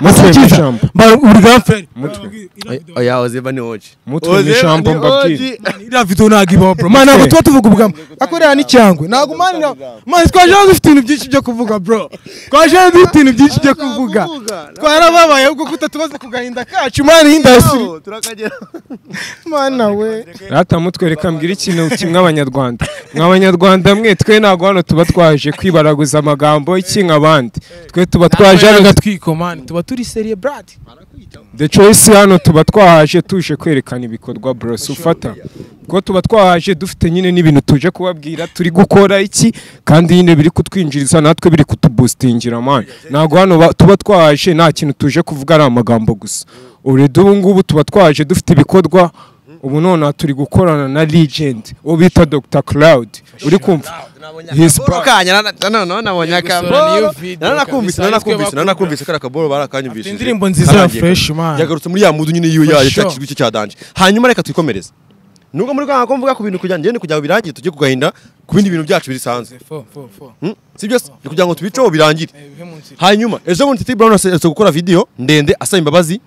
Speaker 1: n'ijambo.
Speaker 3: urugaferi
Speaker 1: Mutwe.
Speaker 2: oya ozeba ni oji.
Speaker 1: Mutwe n'ijambo mbabwire
Speaker 3: iriya video ntabwo ibaho bro. Man ntabwo tuba tuvuga ubugamo akorera n'icyangwe ntabwo mani na mani twaje hano dufite ibintu byinshi byo kuvuga bro. Twaje hano dufite ibintu byinshi byo kuvuga. Twarababaye ubwo kutatubaza ku gahinda kacu mani industry mana we.
Speaker 1: Rata mutwe reka mbwire ikintu kimwe abanyarwanda mw'abanyarwanda mwe twe ntabwo hano tuba twaje kwibaraguza amagambo iki nk'abandi? Twe tuba twaje hano
Speaker 3: agatwiko mani tuba turi seriye brad.
Speaker 1: The Choice hano tuba twahaje tuje kwerekana ibikorwa bros ufata? Ko tuba twahaje dufite nyine n'ibintu tuje kubabwira turi gukora iki? Kandi nyine biri kutwinjiriza natwe biri kutuboostingira man. Ntabwo hano ba- tuba twahaje nta kintu tuje kuvuga ari amagambo gusa. Urede ubu ngubu tuba twaje dufite ibikorwa ubu nonaha turi gukorana na legend uwo bita Dr. Cloud. Uri kumva? His
Speaker 2: Paul
Speaker 1: back.
Speaker 2: kanya na- nabonye akaboro nanakumvise nanakumvise nanakumvise kariya kaboro. barakanyumvishije
Speaker 3: Afite indirimbo nziza ya fresh man.
Speaker 2: Yagarutse muri ya mudu nyine yiwe
Speaker 3: sure.
Speaker 2: cya kizwi cya danje. Hanyuma reka twikomereze. Nubwo muri kwanga ko mvuga ku bintu kugira ngende kugira ngo birangire tujye kugahinda ku bindi bintu byacu bisanzwe. Hmm? si byo ni kugira ngo tubiceho birangire.
Speaker 3: Eh,
Speaker 2: hanyuma ejo bundi titi brown aherutse gukora video ndende asaba imbabazi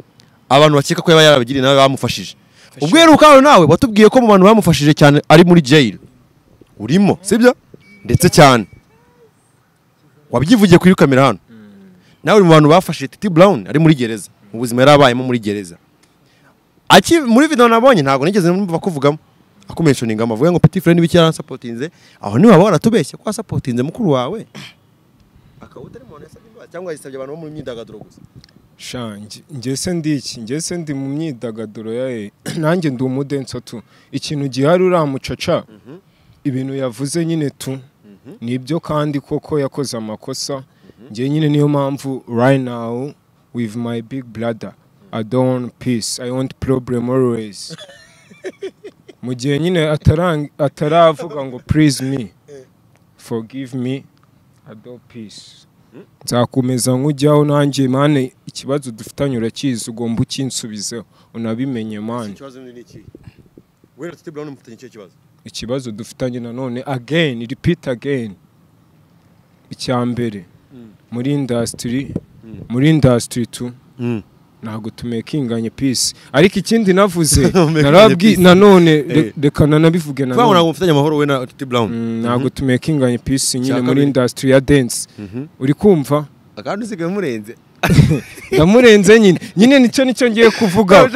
Speaker 2: abantu bakeka ko yaba yarabigiriye nawe bamufashije. Ubwo rero ukaba nawe watubwiye ko mu bantu bamufashije cyane ari muri jail. Urimo sibyo ndetse cyane. Wabyivugiye kuri kamera hano. Nawe mu bantu bafashije titi brown ari muri gereza. Mu buzima yari abayemo muri gereza. Muri video nabonye ntabwo nigeze numva kuvugamo. Akumentioninga amavuga ngo petit frère n'ibiki yaransapotinze aho ni we waba waratubeshye ko wasapotinze mukuru wawe? Akaba utari mu bantu yasabye imbabazi cyangwa yasabye abantu bo mu myidagaduro gusa.
Speaker 1: Ngese ndi iki? Ngese ndi mu myidagaduro ya e nanjye ndi umudenso tu? Ikintu gihari uriya mucaca ibintu yavuze nyine tu? Ni byo kandi koko yakoze amakosa. Njye nyine niyo mpamvu right now with my big brother I don't peace I want problem always. Mu gihe nyine atarang- ataravuga ngo please me forgive me I don't peace. Nzakomeza nkujyaho nanjye mane ikibazo dufitanye urakizi ugomba ukinsubizeho. Unabimenye mane
Speaker 2: ikibazo ni iki? Wera titi brown mufitanye icyo kibazo?
Speaker 1: Ikibazo dufitanye nanone again repeat again. Icya mbere muri industry muri industry tu ntabwo tumekinganye peace. Ariko ikindi navuze nanone
Speaker 2: Eh.
Speaker 1: re- reka nanabivuge nanone
Speaker 2: ntabwo mufitanye amahoro we na titi brown.
Speaker 1: Mm, ntabwo tumekinganye peace nyine muri industry ya dance. Uri kumva?
Speaker 2: Akandi usigaye murenze.
Speaker 1: ndamurenze nyine. Nyine ni cyo ni cyo ngiye kuvuga.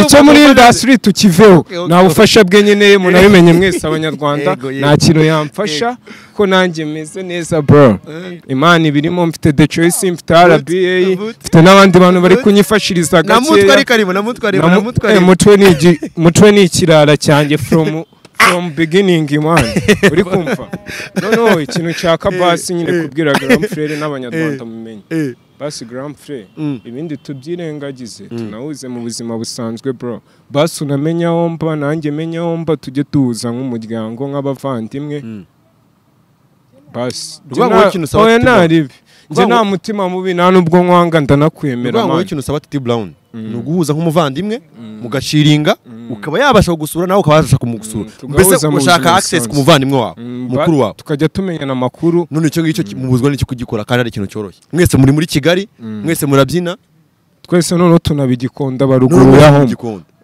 Speaker 1: Icyo muri industry tukiveho nta bufasha bwe nyine munabimenye mwese abanyarwanda. nta kintu yamfasha ko nanjye meze neza bro. Imana ibirimo mfite the choice mfite RBA mfite n'abandi bantu bari kunyifashiriza gakeya eh, mutwe ni ikirara cyanjye from from beginning man uri kumva? Noneho ikintu nshaka basi nyine kubwira grand frere n'abanyarwanda mumenye.
Speaker 2: Eh,
Speaker 1: basi grand frere
Speaker 2: Mm.
Speaker 1: ibindi tubyirengagize tunahuze mu buzima busanzwe bro. Basi unamenya aho mba nanjye menya aho mba tujye duhuza nk'umuryango nk'abavandimwe.
Speaker 2: Mm.
Speaker 1: basi. Oya ntaribi njye nta mutima mubi nta n'ubwo nkwanga ndanakwemera
Speaker 2: uvuga ngo wowe
Speaker 1: man.
Speaker 2: ikintu usaba titi brown. Ni uguhuza nk'umuvandimwe mugashiringa ukaba yabasha kugusura nawe ukaba wabasha kumugusura.
Speaker 1: Mm,
Speaker 2: mbese ushaka access ku muvandimwe wawe
Speaker 1: Mm,
Speaker 2: mukuru wawe
Speaker 1: tukajya tumenyana amakuru.
Speaker 2: None icyo ngicyo mubuzwa n'icyo kugikora kandi ari ikintu cyoroshye. Mwese muri muri kigali mwese murabyina.
Speaker 1: Twese noneho tunabigikonda
Speaker 2: none
Speaker 1: baruguru yaho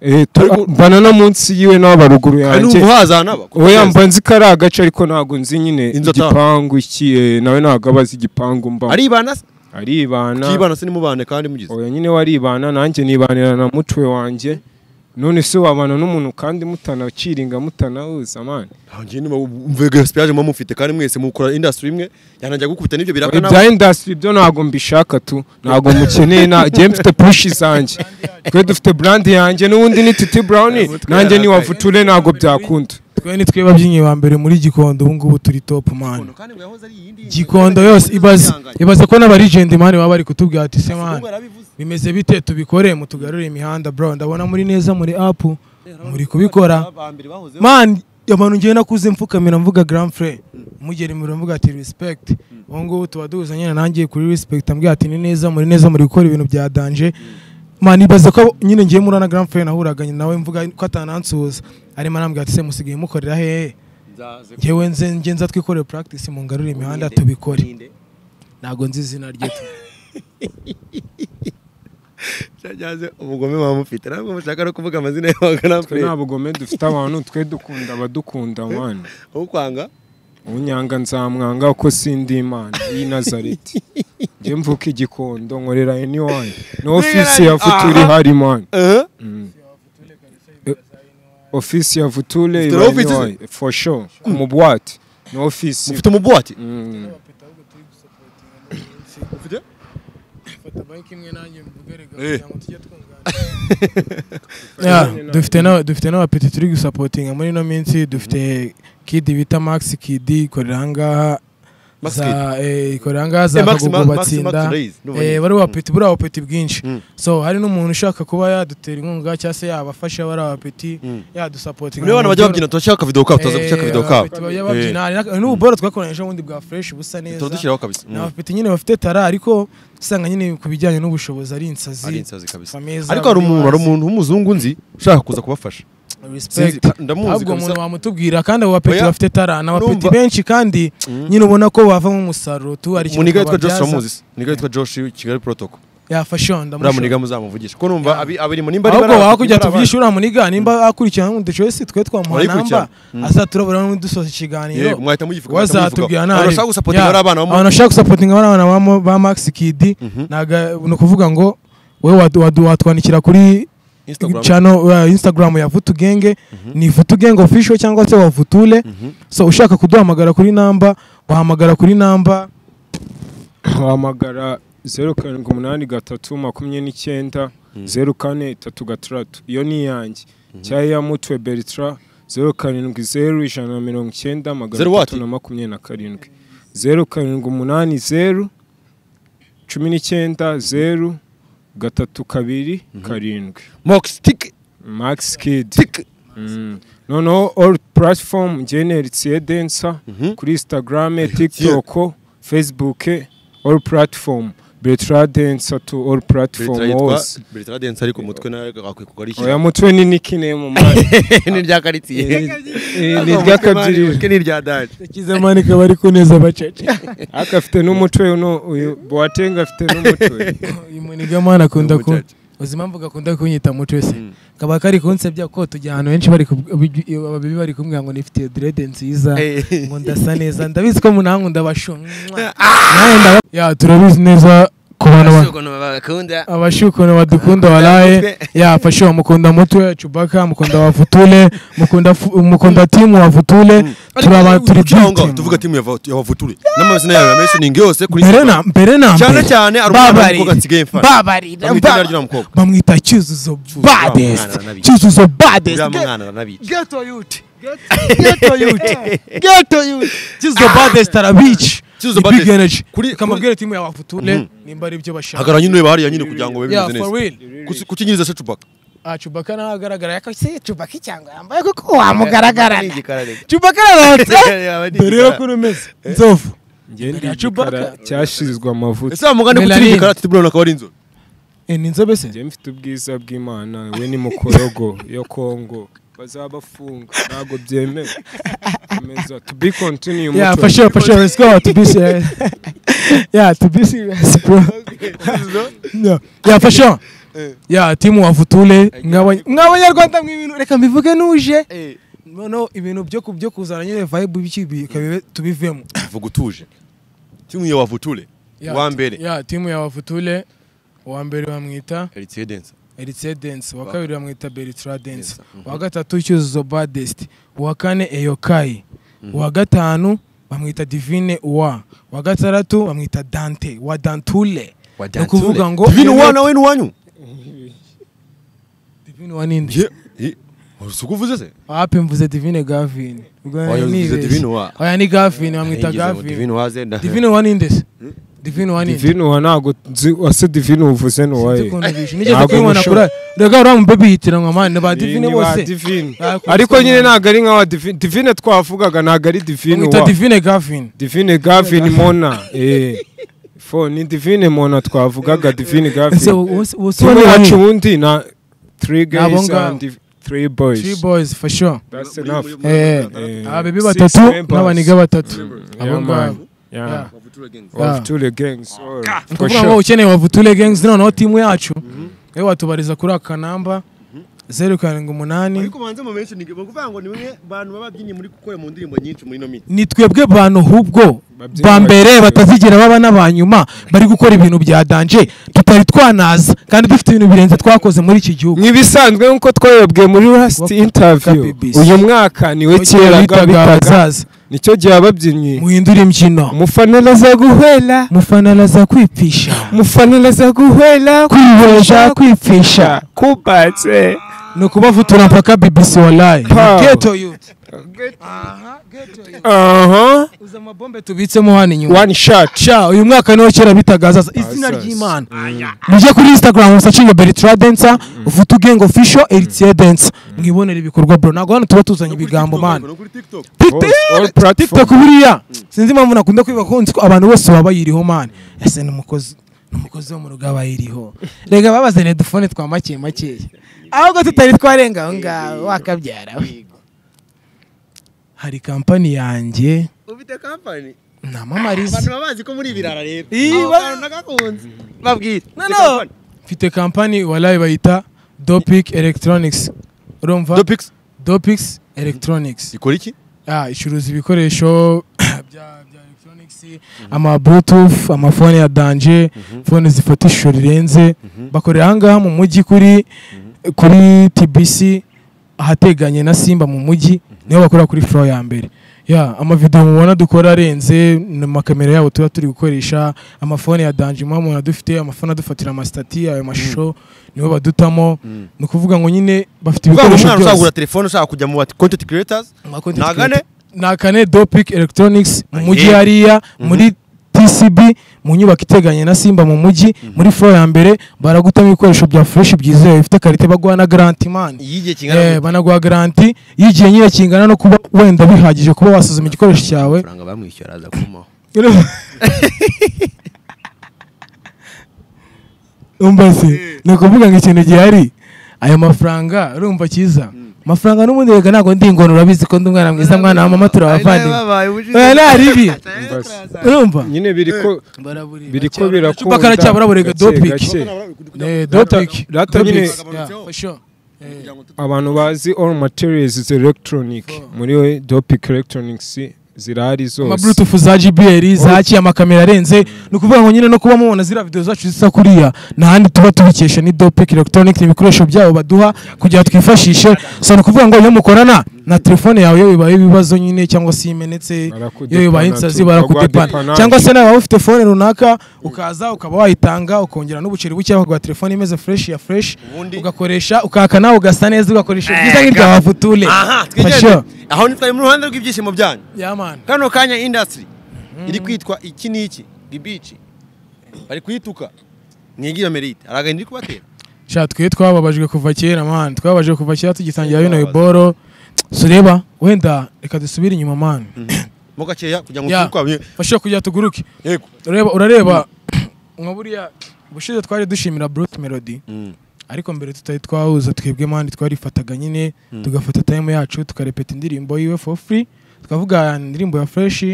Speaker 1: Eh, mbana no munsi yiwe n'abaruguru yanjye. oya mba nzi ko ari agace ariko ntabwo nzi nyine igipangu iki eh, nawe ntabwo aba azi igipangu mba.
Speaker 2: Aribana se?
Speaker 1: Aribana.
Speaker 2: Kibana se nimubane kandi mugize.
Speaker 1: Oya nyine waribana nanjye nibanira na mutwe wanjye. None se wabana n'umuntu kandi mutanaciringa mutanahuza mani
Speaker 2: ngiye niba mvuga gaspillage muba mufite kandi mwese mukora industry imwe yanajya gukubita n'ibyo biraka
Speaker 1: ibya
Speaker 2: nawe
Speaker 1: industry byo ntabwo mbishaka tu ntabwo mukeneye na njye mfite push zanjye. Twe dufite brand yanjye n'ubundi ni titi brown nanjye ni wavuture ntabwo byakunda.
Speaker 3: Twe ni twe babyinnyi ba mbere muri gikondo ubu ngubu turi top man.
Speaker 2: Kandi ngo yahoze ari iyindi
Speaker 3: gikondo yose ibaze ibaze ko n'abarigenti mani baba bari kutubwira ati se mani bimeze bite? Tubikore mutugarure imihanda bro. Ndabona muri neza muri apu muri kubikora. Man abantu ngiye nakuze mfukamira mvuga grand frere mugera imbere mvuga ati respect. Ubu ngubu tuba duhuza nyine nanjye kuri respect. Ambwira ati ni neza muri neza muri gukora ibintu bya danje man ibaze ko nyine ngiye muri na grand frere nahuraga nawe mvuga ko atanansuhuza arimo arambwira ati se musigaye mukorera hehe ngewe nze nge nza twikorere practice mu ngarure imihanda tubikore. Ntabwo nzi izina rye
Speaker 2: umugome muba mufite. Ntabwo mushaka no kuvuga amazina y'abantu
Speaker 1: twe nta bugome dufite abantu twe dukunda abadukunda mwana.
Speaker 2: Ukwanga?
Speaker 1: Unyanga nzamwanga ko sindi imana. Y'i nazareti. Njye mvuka igikondo nkorera anyone. No ofisi ya futuri hari mani ofisi ya
Speaker 2: Ufite office
Speaker 1: anyone for sure. Ku mubwate no ofisi.
Speaker 2: Ufite
Speaker 1: Mm.
Speaker 2: ufite
Speaker 3: bike imwe nanjye mvugerega
Speaker 2: Eh.
Speaker 3: kugira ngo tujye twungana Yeah, dufite na dufite n'abapeti turi gusapotinga muri ino minsi dufite kid bita max kid ikorera ahangaha
Speaker 2: Max
Speaker 3: za eh, ikorera ahangaha za
Speaker 2: Eh,
Speaker 3: kagugu batsinda. Eh bari abapeti buri abapeti bwinshi.
Speaker 2: Mm.
Speaker 3: so hari n'umuntu ushaka kuba yadutera inkunga cyangwa se yabafasha bari abapeti
Speaker 2: Mm.
Speaker 3: yadusapotinga
Speaker 2: muri bana bajya babyina turashaka akavidewo kabo tuza gushaka akavidewo kabo
Speaker 3: bajya babyina n'ububoro twakoresha ubundi bwa fresh busa neza.
Speaker 2: Turadushyiraho kabisa
Speaker 3: ni abapeti nyine bafite tara ariko usanga nyine ku bijyanye n'ubushobozi ari
Speaker 2: ari
Speaker 3: insazi
Speaker 2: insazi kabisa ariko hari umuntu hari umuntu w'umuzungu nzi ushaka kuza kubafasha.
Speaker 3: Ahubwo umuntu wamutubwira kandi abo bapeti bafite tara ni abapeti benshi kandi nyine ubona ko bavamo umusaruro tu
Speaker 2: yitwa Josh
Speaker 3: babyaza.
Speaker 2: muniga yitwa Josh Kigali Protocol.
Speaker 3: Yafashe
Speaker 2: uriya
Speaker 3: ndamushaka
Speaker 2: muniga muzamuvugisha. Ko numva abi- abiri mu nimba ari
Speaker 3: ahubwo wakujya tuvugisha uriya muniga nimba akurikirana nk'undi choice twe twamuha namba azaturabura n'undi dusoza
Speaker 2: abana.
Speaker 3: ikiganiro wazatubwira nabi.
Speaker 2: Abantu bashaka gusapotinga abana
Speaker 3: ba- Max Kid.
Speaker 2: Mhm.
Speaker 3: ni ukuvuga ngo wowe watwandikira kuri. Channel uh, Instagram ya Vutu Genge. Ni Vutu Genge official cyangwa se wa Vutule
Speaker 2: Mhm.
Speaker 3: so ushaka kuduhamagara kuri namba wahamagara kuri namba
Speaker 1: wahamagara zeru karindwi umunani gatatu makumyabiri n'icyenda zeru kane tatu gatandatu. Iyo ni iyanjye. Cyangwa iya mutwe beritra zeru karindwi zeru ijana na mirongo icyenda magana atatu na makumyabiri na karindwi. Zeru karindwi umunani zeru cumi n'icyenda zeru gatatu kabiri karindwi.
Speaker 2: Mox Tick
Speaker 1: max kid.
Speaker 2: Tick
Speaker 1: Mm. noneho all platform ngeneritse densa
Speaker 2: Mhm.
Speaker 1: kuri instagram tiktok facebook all platform. Betra densa to all platform hose
Speaker 2: Bertrand Dance ariko umutwe nawe akwiye
Speaker 1: oya
Speaker 2: kugarishyira
Speaker 1: mutwe ni nikine mu mari
Speaker 2: ni rya karitsiye.
Speaker 1: Ni ry'akabyiriro
Speaker 2: Umutwe ni irya daje
Speaker 3: Kizamani kaba ari ku neza bacece
Speaker 1: ariko afite n'umutwe uno uyu boatenga afite n'umutwe.
Speaker 3: Uyu muniga mwana akunda ku
Speaker 2: Umucaca.
Speaker 3: Uzi impamvu gakunda kunyita mutwe se.
Speaker 2: Mm.
Speaker 3: kaba kari kunsebya ko tujya ahantu henshi ababibi bari kumbwira ngo nifite direde nziza ngo ndasa neza. Ndabizi ko munankunda bashu nawe ndaba ya turabizi neza ku bantu ba-
Speaker 2: ukuntu
Speaker 3: badukunda walaye ya fashe mukunda mutwe Chubaka mukunda wa Futule mukunda timu wa Futule. Turaba turi
Speaker 2: tuvuga
Speaker 3: team.
Speaker 2: tuvuga timu ya Vavuture n'amazina yawe ya mentioning yose kuri
Speaker 3: mbere na mbere na
Speaker 2: cyane cyane ari umwana
Speaker 3: Babarira.
Speaker 2: w'umukobwa nsigaye mfana
Speaker 3: babarira
Speaker 2: bamwita
Speaker 3: cyuzuzo badest. Cyuzuzo badest. Geto youth. Geto youth. Geto youth. Cyuzuzo badest arabici
Speaker 2: Cyuzuzo
Speaker 3: Ni big energy. Kamabwira timu ya Futule
Speaker 2: Mhm.
Speaker 3: nimba ari ibyo bashaka.
Speaker 2: Hagarara nyine ureba hariya nyine kugira ngo bemeze
Speaker 3: for
Speaker 2: neza kukinyiriza se Chewbacca?
Speaker 3: Ah Chubaka nawe agaragara yako se Chubaka cyangwa yambaye kuko wamugaragara. Chubaka ararotse dore
Speaker 2: igikara.
Speaker 3: ko rumeze nzovu. Chewbacca.
Speaker 1: igikara cyashizwe amavuta.
Speaker 2: Ese wa mugani
Speaker 3: Melanin.
Speaker 2: kuki igikara ati Brown akaba ari inzobe
Speaker 3: Eh, ni inzobe se.
Speaker 1: Njye mfite ubwiza bw'imana. We ni mukorogo yo kongo. Bazabafunga. Ntabwo byemewe. Komeza to be continue
Speaker 3: yeah for sure for sure. Let's go to be serious. Yeah to be serious bro. No. Yeah for sure. Yeah timu wa Futule mw'abanya- mw'abanyarwanda mw'ibintu reka mbivuge nuje. Noneho ibintu byo ku- byo kuzana nyine vibe biki bikabibe tubivemo
Speaker 2: vuga utuje timu ya Vavuture
Speaker 3: Yeah,
Speaker 2: wa mbere.
Speaker 3: yeah timu ya Wafutule uwa mbere bamwita
Speaker 2: Heritier Dance
Speaker 3: Eritse Dance uwa
Speaker 2: Wa-
Speaker 3: kabiri bamwita Beritra Dance.
Speaker 2: Mhm.
Speaker 3: uwa gatatu Cyuzuzo Badest uwa kane Eyokai uwa gatanu bamwita Divine Uwa uwa gatandatu bamwita Dante wa Dantule. Ni ukuvuga ngo
Speaker 2: Divine wa nawe ni wanyu
Speaker 3: Divine Uwa ninde
Speaker 2: Uzi uko uvuze se?
Speaker 3: Wapi mvuze Divine Gavin? Ubwo
Speaker 2: Oya,
Speaker 3: ni Gavin bamwita
Speaker 2: Ngize ngo
Speaker 3: Gavin.
Speaker 2: Divine wa zenda
Speaker 3: Divine Uwa ninde se divine wa nini?
Speaker 1: Divine uwa ntabwo nzi wase divine uvuze ni
Speaker 3: Sinzi
Speaker 1: uwaye
Speaker 3: ukuntu bishe. nigeze kubibona kuri rega uriya mubebi yitiranwa mani ni ba divine
Speaker 1: Ni ba
Speaker 3: bose
Speaker 1: divine.
Speaker 3: Ariko
Speaker 1: nyine
Speaker 3: mani.
Speaker 1: ntabwo ari nka divine divine twavugaga ntabwo ari divine
Speaker 3: bamwita
Speaker 1: wa.
Speaker 3: divine gavin.
Speaker 1: Divine gavin mona. Eh. Fo ni divine mona twavugaga divine
Speaker 3: ese
Speaker 1: gavin.
Speaker 3: ubu si wacu
Speaker 1: ubundi na three
Speaker 3: ngabo.
Speaker 1: and three boys.
Speaker 3: Three boys for sure.
Speaker 1: That's enough.
Speaker 3: eh
Speaker 1: Eh, six
Speaker 3: batatu n'abaniga batatu abo ngabo
Speaker 1: Yeah.
Speaker 3: Yeah.
Speaker 1: Of
Speaker 3: Yeah.
Speaker 1: Tule gangs. for
Speaker 3: ukuvuga ngo
Speaker 1: sure.
Speaker 3: ukeneye wavutule gangs noneho timu yacu. We watubariza kuri aka namba zeru karindwi umunani.
Speaker 2: Ariko banze mu menshi ni ukuvuga ngo ni bamwe bantu baba babyinnye muri gukora mu ndirimbo nyinshi muri ino minsi.
Speaker 3: Ni twebwe bantu ahubwo
Speaker 1: Babyinnyi
Speaker 3: ba mbere batazigera baba n'aba nyuma bari gukora ibintu bya danje tutari twanaza kandi dufite ibintu birenze twakoze muri iki gihugu.
Speaker 1: Nk'ibisanzwe nk'uko twayobwiye muri interview.
Speaker 3: BBC.
Speaker 1: uyu mwaka ni
Speaker 3: we
Speaker 1: Kera
Speaker 3: abazaza.
Speaker 1: Nicyo gihe ababyinnyi
Speaker 3: muhindura imbyino.
Speaker 1: Umufana araza guhwera
Speaker 3: mufana araza kwipisha
Speaker 1: umufana araza guhwera
Speaker 3: kwihesha kwipfisha.
Speaker 1: Kubatse.
Speaker 3: Ni ukubavutura mpaka bbc wallahi.
Speaker 1: Pow.
Speaker 3: geto youth aha uzi amabombe tubitsemo hano inyuma.
Speaker 1: One shot.
Speaker 3: Sha uyu mwaka niwo kera bitaga azaza izina ry'imana. Mujye kuri instagram musacinga beritra dancer. Ufite ubwenge official eritier dancer mwibonera ibikorwa bro. Ntabwo hano tuba tuzanye ibigambo man.
Speaker 2: no kuri tiktok.
Speaker 3: Buriya. Sinzi impamvu nakunda kwiba ko abantu bose baba bayiriho man. Ese ni umukozi. Umukozi wo mu rugo aba ayiriho. Rega babazaniye udufone twa make makeya ahubwo tutari twarenga aho ngaho wakabyara we. Hari kampani yanjye.
Speaker 2: Ufite kampani
Speaker 3: namamariza
Speaker 2: abantu baba bazi ko muri ibirara rero.
Speaker 3: Ii,
Speaker 2: Ako
Speaker 3: ba-
Speaker 2: kantu nagakunze. Babwire
Speaker 3: No,
Speaker 2: Ufite
Speaker 3: no.
Speaker 2: kampani?
Speaker 3: mfite kampani walayi bayita dopic electronics. Urumva?
Speaker 2: Dopix
Speaker 3: electronics.
Speaker 2: Ikora iki?
Speaker 3: Ah, icuruza ibikoresho ama bluetooth amafone ya danje fone zifata ishusho rirenze. Bakorera ahangaha mu mujyi kuri kuri tbc ahateganye na simba mu mujyi ni ho bakorera kuri floor ya mbere. Ya amavideo mubona dukora arenze ni amakamera yabo tuba turi gukoresha amafone ya danje muba mubona dufite amafone adufatira amasitati ayo mashusho nibo badutamo. Ni ukuvuga ngo nyine bafite ibikoresho byose.
Speaker 2: kugura telefone ushaka kujya mu bati content creators?
Speaker 3: Ama creator. Nagane Dopic Electronics mu
Speaker 2: Ah,
Speaker 3: mujyi hariya muri TCB mu nyubako iteganye na Simba mu mujyi muri floor ya mbere baragutamo ibikoresho bya fresh byizewe bifite karite baguha na garanti man
Speaker 2: yigiye kingana
Speaker 3: Eh, banaguha garanti y'igihe nyine kingana no kuba wenda bihagije kuba wasuzuma igikoresho cyawe. Umva se? Ni ukuvuga ngo ikintu gihari. Ayo mafaranga urumva cyiza. Amafaranga n'ubundi reka ntabwo ndi ingona urabizi ko ndi umwana mwiza mwana wa mama turi abavandimwe. oya nta ribi urumva?
Speaker 1: Nyine biri ko biri ko birakunda
Speaker 3: karacyabura burega.
Speaker 1: Rata
Speaker 3: Dopic.
Speaker 1: nyine- abantu bazi all materials electronic. Muri we dopic electronics. Zirahari zose.
Speaker 3: Bluetooth za JBL zakiye amakamera arenze ni ukuvuga ngo nyine no kuba mubona ziriya video zacu zisa kuriya nta handi tuba tubikesha ni Dopic Electronic ni ibikoresho byabo baduha kugira twifashishe. So ni ukuvuga ngo iyo mukorana na telefone yawe iyo bibaye ibibazo nyine cyangwa se imenetse iyo bibaye insazi barakudepana cyangwa se nawe waba ufite fone runaka ukaza ukaba wayitanga ukongera n'ubuceri buke bakaguha telefone imeze fresh ya fresh ugakoresha ukaka nawe ugasa neza ugakoresha byiza nk'irya wavutule
Speaker 2: aha
Speaker 3: For
Speaker 2: twigeze
Speaker 3: sure.
Speaker 2: aho ni twari mu ruhande rw'ibyishimo byanyu. Kano kanya industry iri kwitwa iki n'iki? Gibici bari kuyituka. Mwigira merite hari agahinda iri kubatera?
Speaker 3: Sha twe twababajwe kuva kera man. Twababajwe kuva kera tugitangira bino biboro. Sureba wenda reka dusubire inyuma man.
Speaker 2: Mo gakeya kugira ngo
Speaker 3: Yeah.
Speaker 2: tukwabye
Speaker 3: fashe kugira tuguruke.
Speaker 2: Yego.
Speaker 3: Ureba urareba. Nka buriya ubushize twari dushimira Bruce Melody.
Speaker 2: Mm.
Speaker 3: ariko mbere tutari twahuza twebwe mandi twarifataga nyine. Tugafata time yacu tukarepeta indirimbo yiwe for free. Tukavuga indirimbo ya fresh.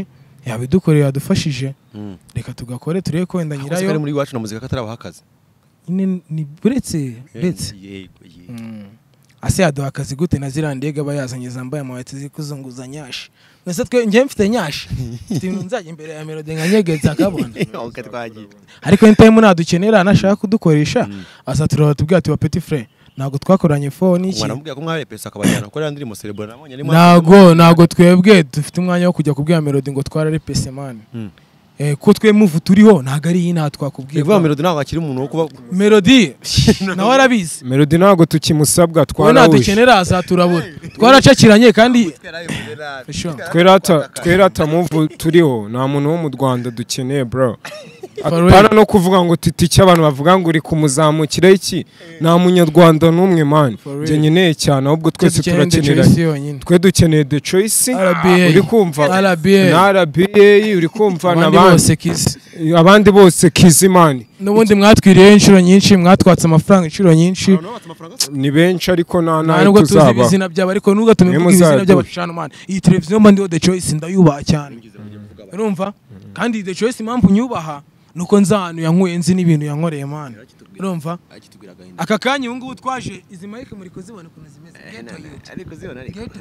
Speaker 3: Yabidukoreye yadufashije.
Speaker 2: Mm.
Speaker 3: reka tugakore turebe ko wenda nyirayo.
Speaker 2: muri iwacu na muzika katarabaho akazi.
Speaker 3: Nyine ni buretse buretse
Speaker 2: yego yego.
Speaker 3: Ase yaduha akazi gute na ziriya ndege aba yazanye zambaye amabati ziri kuzunguza nyashi. Mbese twe njyewe mfite nyashi. Mfite ibintu nzajya imbere ya melody nkanyegetse akabona
Speaker 2: ok twagiye.
Speaker 3: Ariko anytime nadukenera anashaka kudukoresha. Asa turaba tubwira ati wa petit frere ntabwo twakoranye fone iki?
Speaker 2: Mwana mubwira ko mwabaye pesa akabajyana kuko ndirimbo cerebral nabonye ari
Speaker 3: ntabwo ntabwo twebwe dufite umwanya wo kujya kubwira melody ngo twarare pese mani
Speaker 2: Mm.
Speaker 3: Ko twe muvu turiho ntabwo ari iyi nta twakubwiye
Speaker 2: ivuga melody ntabwo akiri umuntu wo kuba
Speaker 3: melody nawe arabizi.
Speaker 1: Melody ntabwo tukimusabwa twarawuje
Speaker 3: nadukenera azaturabura twaracakiranye kandi Sure.
Speaker 1: twerata twerata muvu turiho. Nta muntu wo mu rwanda dukeneye bro. Apana no kuvuga ngo titi icyo abantu bavuga ngo uri kumuzamukira iki? Nta munyarwanda n'umwe mani njye nkeneye cyane ahubwo twese turakeneranye twe dukeneye the choice? Uri kumva na RBA uri kumva
Speaker 3: abandi
Speaker 1: n'abandi
Speaker 3: bose
Speaker 1: kizimani
Speaker 3: n'ubundi mwatwiriyeho inshuro nyinshi mwatwatse amafaranga inshuro nyinshi.
Speaker 1: Ni benshi ariko nta
Speaker 3: na
Speaker 1: yo
Speaker 3: nubwo tuzi
Speaker 1: tuzaba
Speaker 3: ibizina byabo ariko nubwo tumenye
Speaker 1: Mwe
Speaker 3: ibizina
Speaker 1: muzaduha.
Speaker 3: by'abashanu mani iyi televiziyo mba ndiho the choice ndayubaha cyane. Urumva? Kandi the choice impamvu nyubaha nuko nzi ahantu yankuye nzi n'ibintu yankoreye mani urumva? aka kanya ubu ngubu twaje izi mayike muri kuzibona ukuntu zimeze. Youth.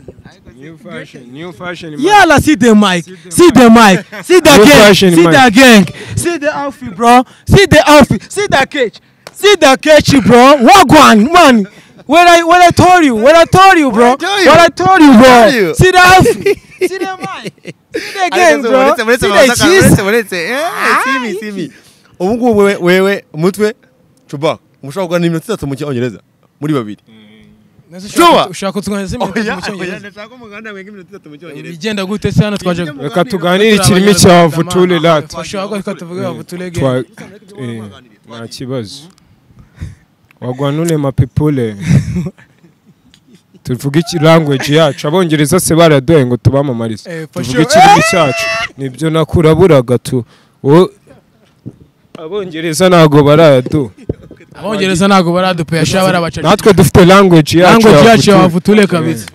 Speaker 1: new fashion new fashion
Speaker 3: Yala, see the mic, see the mic, see the gang, see the gang, see the outfit, bro, see the outfit, see the cage, see the cage, bro. Wagwan, man. When I when I told you, when I told you, bro,
Speaker 2: What I told you?
Speaker 3: when I told you,
Speaker 2: What I told
Speaker 3: bro, see the outfit, see the mic, see the gang, bro, see the cheese.
Speaker 2: ubu ngubu wewe wewe umutwe cuba umushobora kuganira iminota itatu mu cyongereza muri babiri.
Speaker 3: Ushaka kutwongeza iminota
Speaker 2: itatu mu cyongereza
Speaker 3: bigenda gute se hano twaje
Speaker 1: reka tuganire ikirimi cya vutule lati.
Speaker 3: Twashaka ko tuvuge gang
Speaker 1: eh, nta kibazo wagwanule mapipule tuvuge iki language yacu? Abongereza se baraduhaye ngo tubamamarize.
Speaker 3: Eh,
Speaker 1: tuvuge ikirimi cyacu. Nibyo nakuraburaga tu. Abongereza ntago barayaduha
Speaker 3: abongereza ntabwo baradupea sha barabacaca
Speaker 1: natwe dufite language yacu
Speaker 3: language
Speaker 1: ya
Speaker 3: yacu ya
Speaker 1: Vutule.
Speaker 3: wavutule kabisa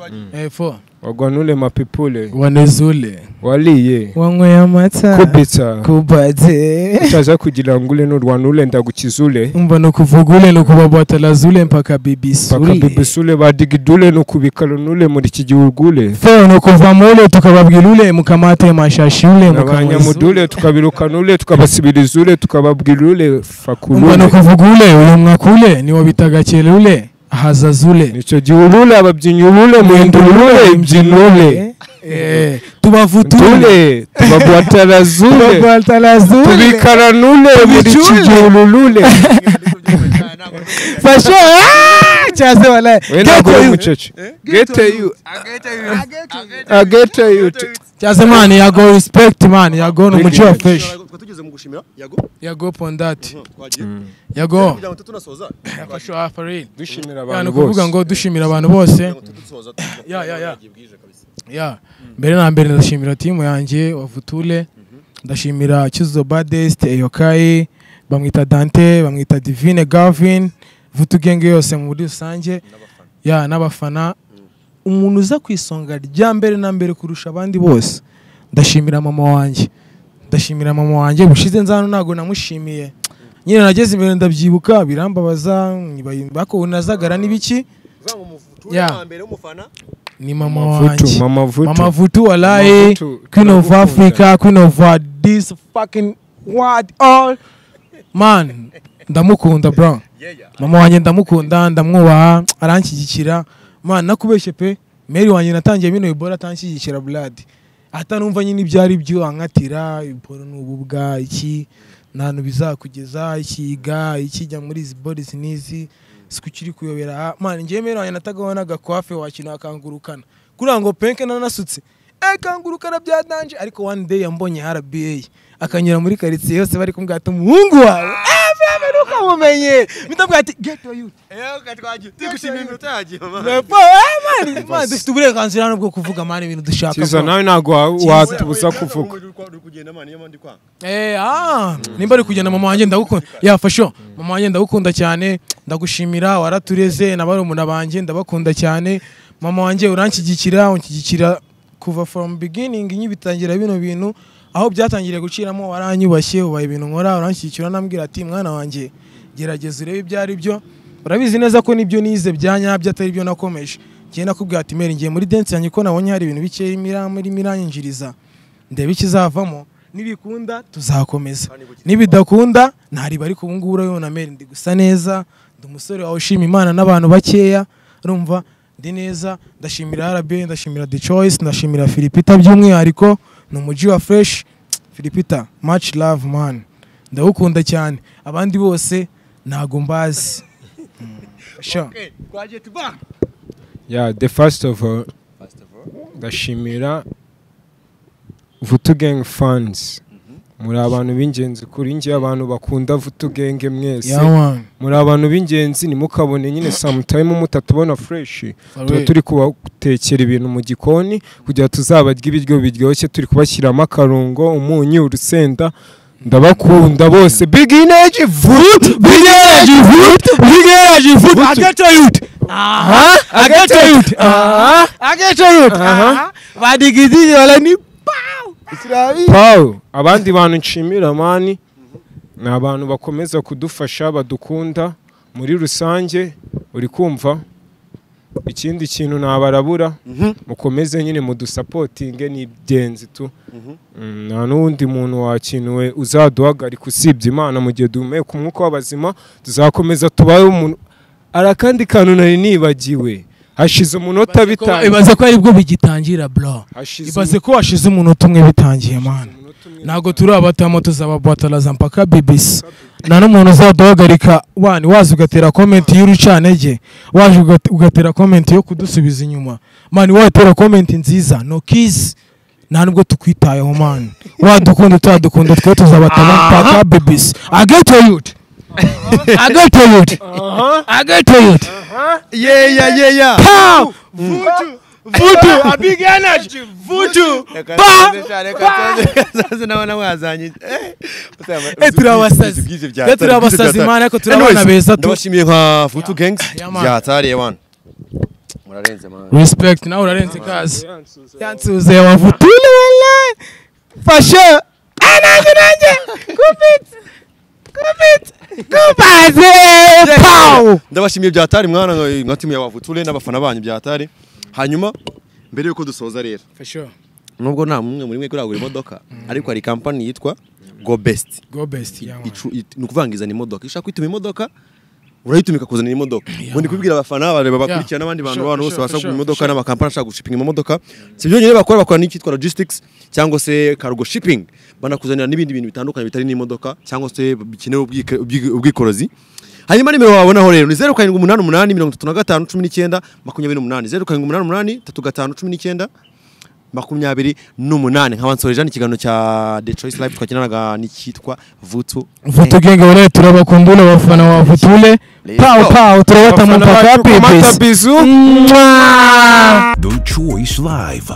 Speaker 3: fo
Speaker 1: wagwanule mapipule.
Speaker 3: Wanezule.
Speaker 1: Waliye.
Speaker 3: Wanyweye amata
Speaker 1: kubitsa
Speaker 3: kubaze
Speaker 1: utaza kugira ngo ule nurwanule ndagukizule
Speaker 3: umva ni ukuvuga ule ni ukubabwatala zule mpaka
Speaker 1: paka
Speaker 3: bibisule
Speaker 1: bibisule badigidule nukubikalonule muri iki gihugu ule
Speaker 3: fo ni ukuva mu ule tukababwira ule mukamate mashashi ule
Speaker 1: abanyamudule tukabirukanule tukabasibirizule tukababwira ule
Speaker 3: umva ni
Speaker 1: fakulule.
Speaker 3: ukuvuga ule uyu mwaka ule niwo bitaga kera ule haza zule
Speaker 1: ni cyo gihe ulule ababyinnyi ulule muhindurule imbyinule
Speaker 3: Eh,
Speaker 1: tubabwatarazule
Speaker 3: tubabwatala zule.
Speaker 1: Tubikaranule muri iki gihe ulule
Speaker 3: fashe ah, cyaze
Speaker 1: uri
Speaker 3: Ghetto
Speaker 1: umucece gete yu agete yu
Speaker 3: cyaze mani yago respect mani yago ni umuco wa fresh
Speaker 2: tugeze mu gushimira yago
Speaker 3: yago pondati yago fashe wa farid
Speaker 1: dushimira abantu bose.
Speaker 3: ngo dushimira abantu bose. Ya, ya, ya. ya mbere na mbere ndashimira timu yanjye wavutule. Ndashimira cyuzuzo badest eyokayi bamwita dante bamwita divine gavin vutugenge yose muri rusange. Ya n'abafana. Umuntu uza ku isonga rya mbere na mbere kurusha abandi bose. Ndashimira mama wanjye. Ndashimira mama wanjye. Bushize nzano ntabwo namushimiye. Nyine nageze imbere ndabyibuka birambabaza bako nazagara n'ibiki ni mama
Speaker 1: vutu
Speaker 3: wanjye.
Speaker 1: Mama vutu.
Speaker 3: Mama vutu
Speaker 1: Mama
Speaker 3: walayi
Speaker 1: Vutu,
Speaker 3: queen of africa queen of this fucking world. all man ndamukunda bro. Mama wanjye ndamukunda ndamwubaha aranshyigikira. Man nakubeshye pe meri wanjye natangiye bino ibora atanshyigikira blood. Atanumva nyine ibyo ari byo ankatira ibora ni ububwa iki? Ntantu bizakugeza ikiga ikijya muri izi bodies n'izi? Siko ukiri kuyobera. Man ngewe meri wanjye natagaho n'agakwafe wakina akangurukana. Kuriya ngo penke nanasutse. Eh kangurukana bya danje ariko one day yambonye RBA akanyura muri karitsiye yose bari kumbwira ati umuhungu wawe? Eh feme ntukamumenye mpita ati get to you. Nepo, eh, man, dufite uburenganzira hano bwo kuvuga mani ibintu dushaka
Speaker 1: kiza nawe ntabwo wa- watubuza kuvuga.
Speaker 3: Eh, ah, nimba ari kugenda mama wanjye ndagukunda. Yafasho mama wanjye ndagukunda cyane ndagushimira waratureze na barumuna banjye ndabakunda cyane. Mama wanjye uranshyigikira unshyigikira kuva from beginning nyibitangira bino bintu. Aho byatangiriye guciramo waranyubashye ubaye ibintu nkora uranshyigikira unambwira ati mwana wanjye gerageza urebe ibyo ari byo. Urabizi neza ko ni byo nize bya nyabyo atari byo nakomeje. Njye nakubwira ati meri ngiye muri dance yanjye ko nabonye hari ibintu bikeya irimo iranyinjiriza. Ndebe ikizavamo nibikunda tuzakomeza. Nibidakunda ntariba ariko ubu ngubu urabibona meri ndi gusa neza ndi umusore wawe ushima imana n'abantu bakeya. Urumva ndi neza ndashimira RB ndashimira The Choice ndashimira Filipita by'umwihariko. Ni umujyi wa fresh. Filipita much love man. Ndagukunda cyane. Abandi bose ntago mbazi. Mm. Sure.
Speaker 1: yeah the first of all. Ndashimira vutu gang fans. Muri abantu b'ingenzi kuri njye abantu bakunda vutugenge mwese. Muri abantu b'ingenzi ntimukabone nyine. Sometime mutatubona fresh.
Speaker 3: For
Speaker 1: tuba turi kubatekera ibintu mu gikoni kugira tuzabarya ibiryo biryoshye. Turi kubashyiramo akarungo umunyu urusenda. Ndabakunda bose. Big energy food. Big energy food. Big energy food. I get to you. Aha I get to you. Aha
Speaker 3: I get you.
Speaker 1: Aha.
Speaker 3: Badigidini wala ni
Speaker 1: Paul abandi bantu nshimira mani ni abantu bakomeza kudufasha badukunda muri rusange uri kumva? Ikindi kintu nabarabura mukomeze nyine mudusapotinge ni ibyenzi tu. Mm, nta n'uwundi muntu wakinuwe uzaduhagarika usibye imana mu gihe duhumeka umwuka w'abazima tuzakomeza tubayeho umuntu hari akandi kantu nari nibagiwe. Hashize umunota bitanu
Speaker 3: ibaze ko ari bwo bigitangira bro.
Speaker 1: Hashize
Speaker 3: ibaze ko washize umunota umwe bitangiye man. ntabwo turi abatamo tuzababwataraza mpaka BBC nta n'umuntu uzaduhagarika wani waza ugatera komenti y'urucanege waje ugat- ugatera komenti yo kudusubiza inyuma. Mani watera komenti nziza no kiss nta nubwo tukwitayeho mani wadukunda utadukunda twe tuzabatamo mpaka BBC ageto yuti ageto yuti ageto yuti
Speaker 2: yeah yeah yeah yeah
Speaker 3: Pow! Vutu, a big energy. Vutu. Eh, turi abasazi. Eh, turi abasazi, man, ariko turi abana beza tu.
Speaker 2: ndabashimiye nka futu gangs byatariye wana murarenze man
Speaker 3: Respect, nawe urarenze kazi. Yansuze wa vutule wallahi. Fasha. Anange nange. Kupit. Kupit. Kubaze. Pow.
Speaker 2: ndabashimiye byatari mwana nka- nka timu ya wavuture n'abafana banyu byatari hanyuma mbere yuko dusoza rero
Speaker 3: For sure.
Speaker 2: nubwo nta mumwe muri mwe kuragura imodoka ariko hari kampani yitwa go best
Speaker 3: Go best.
Speaker 2: Ni ukuvangizana imodoka ushaka kwituma imodoka urayituma ikakuzanira imodoka ubundi kubwira abafana bareba bakurikira n'abandi bantu bantu bose bashaka kugura imodoka n'amakampani ashaka gushipinga imodoka si ibyo nyine bakora bakora n'icyitwa logistics cyangwa se cargo shipping. Banakuzanira n'ibindi bintu bitandukanye bitari n'imodoka cyangwa se ubwi- ubwikorozi. Hanyuma nimero wabonaho rero ni zeru karindwi umunani umunani mirongo itatu na gatanu cumi n'icyenda makumyabiri n'umunani. Zeru karindwi umunani umunani tatu gatanu cumi n'icyenda makumyabiri n'umunani. Nkaba nsoreje hano ikiganiro cya The Choice Life twakinanaga n'icyitwa Vutu.
Speaker 3: Vutu genge wale turabakunda ule wafana wa Vutule.
Speaker 2: Let's
Speaker 3: Pow
Speaker 2: go.
Speaker 3: pow turabata
Speaker 1: Abafana
Speaker 3: mpaka
Speaker 1: bacu kumata
Speaker 3: BBC.
Speaker 1: bizu
Speaker 3: Mwah.
Speaker 4: The Choice Live.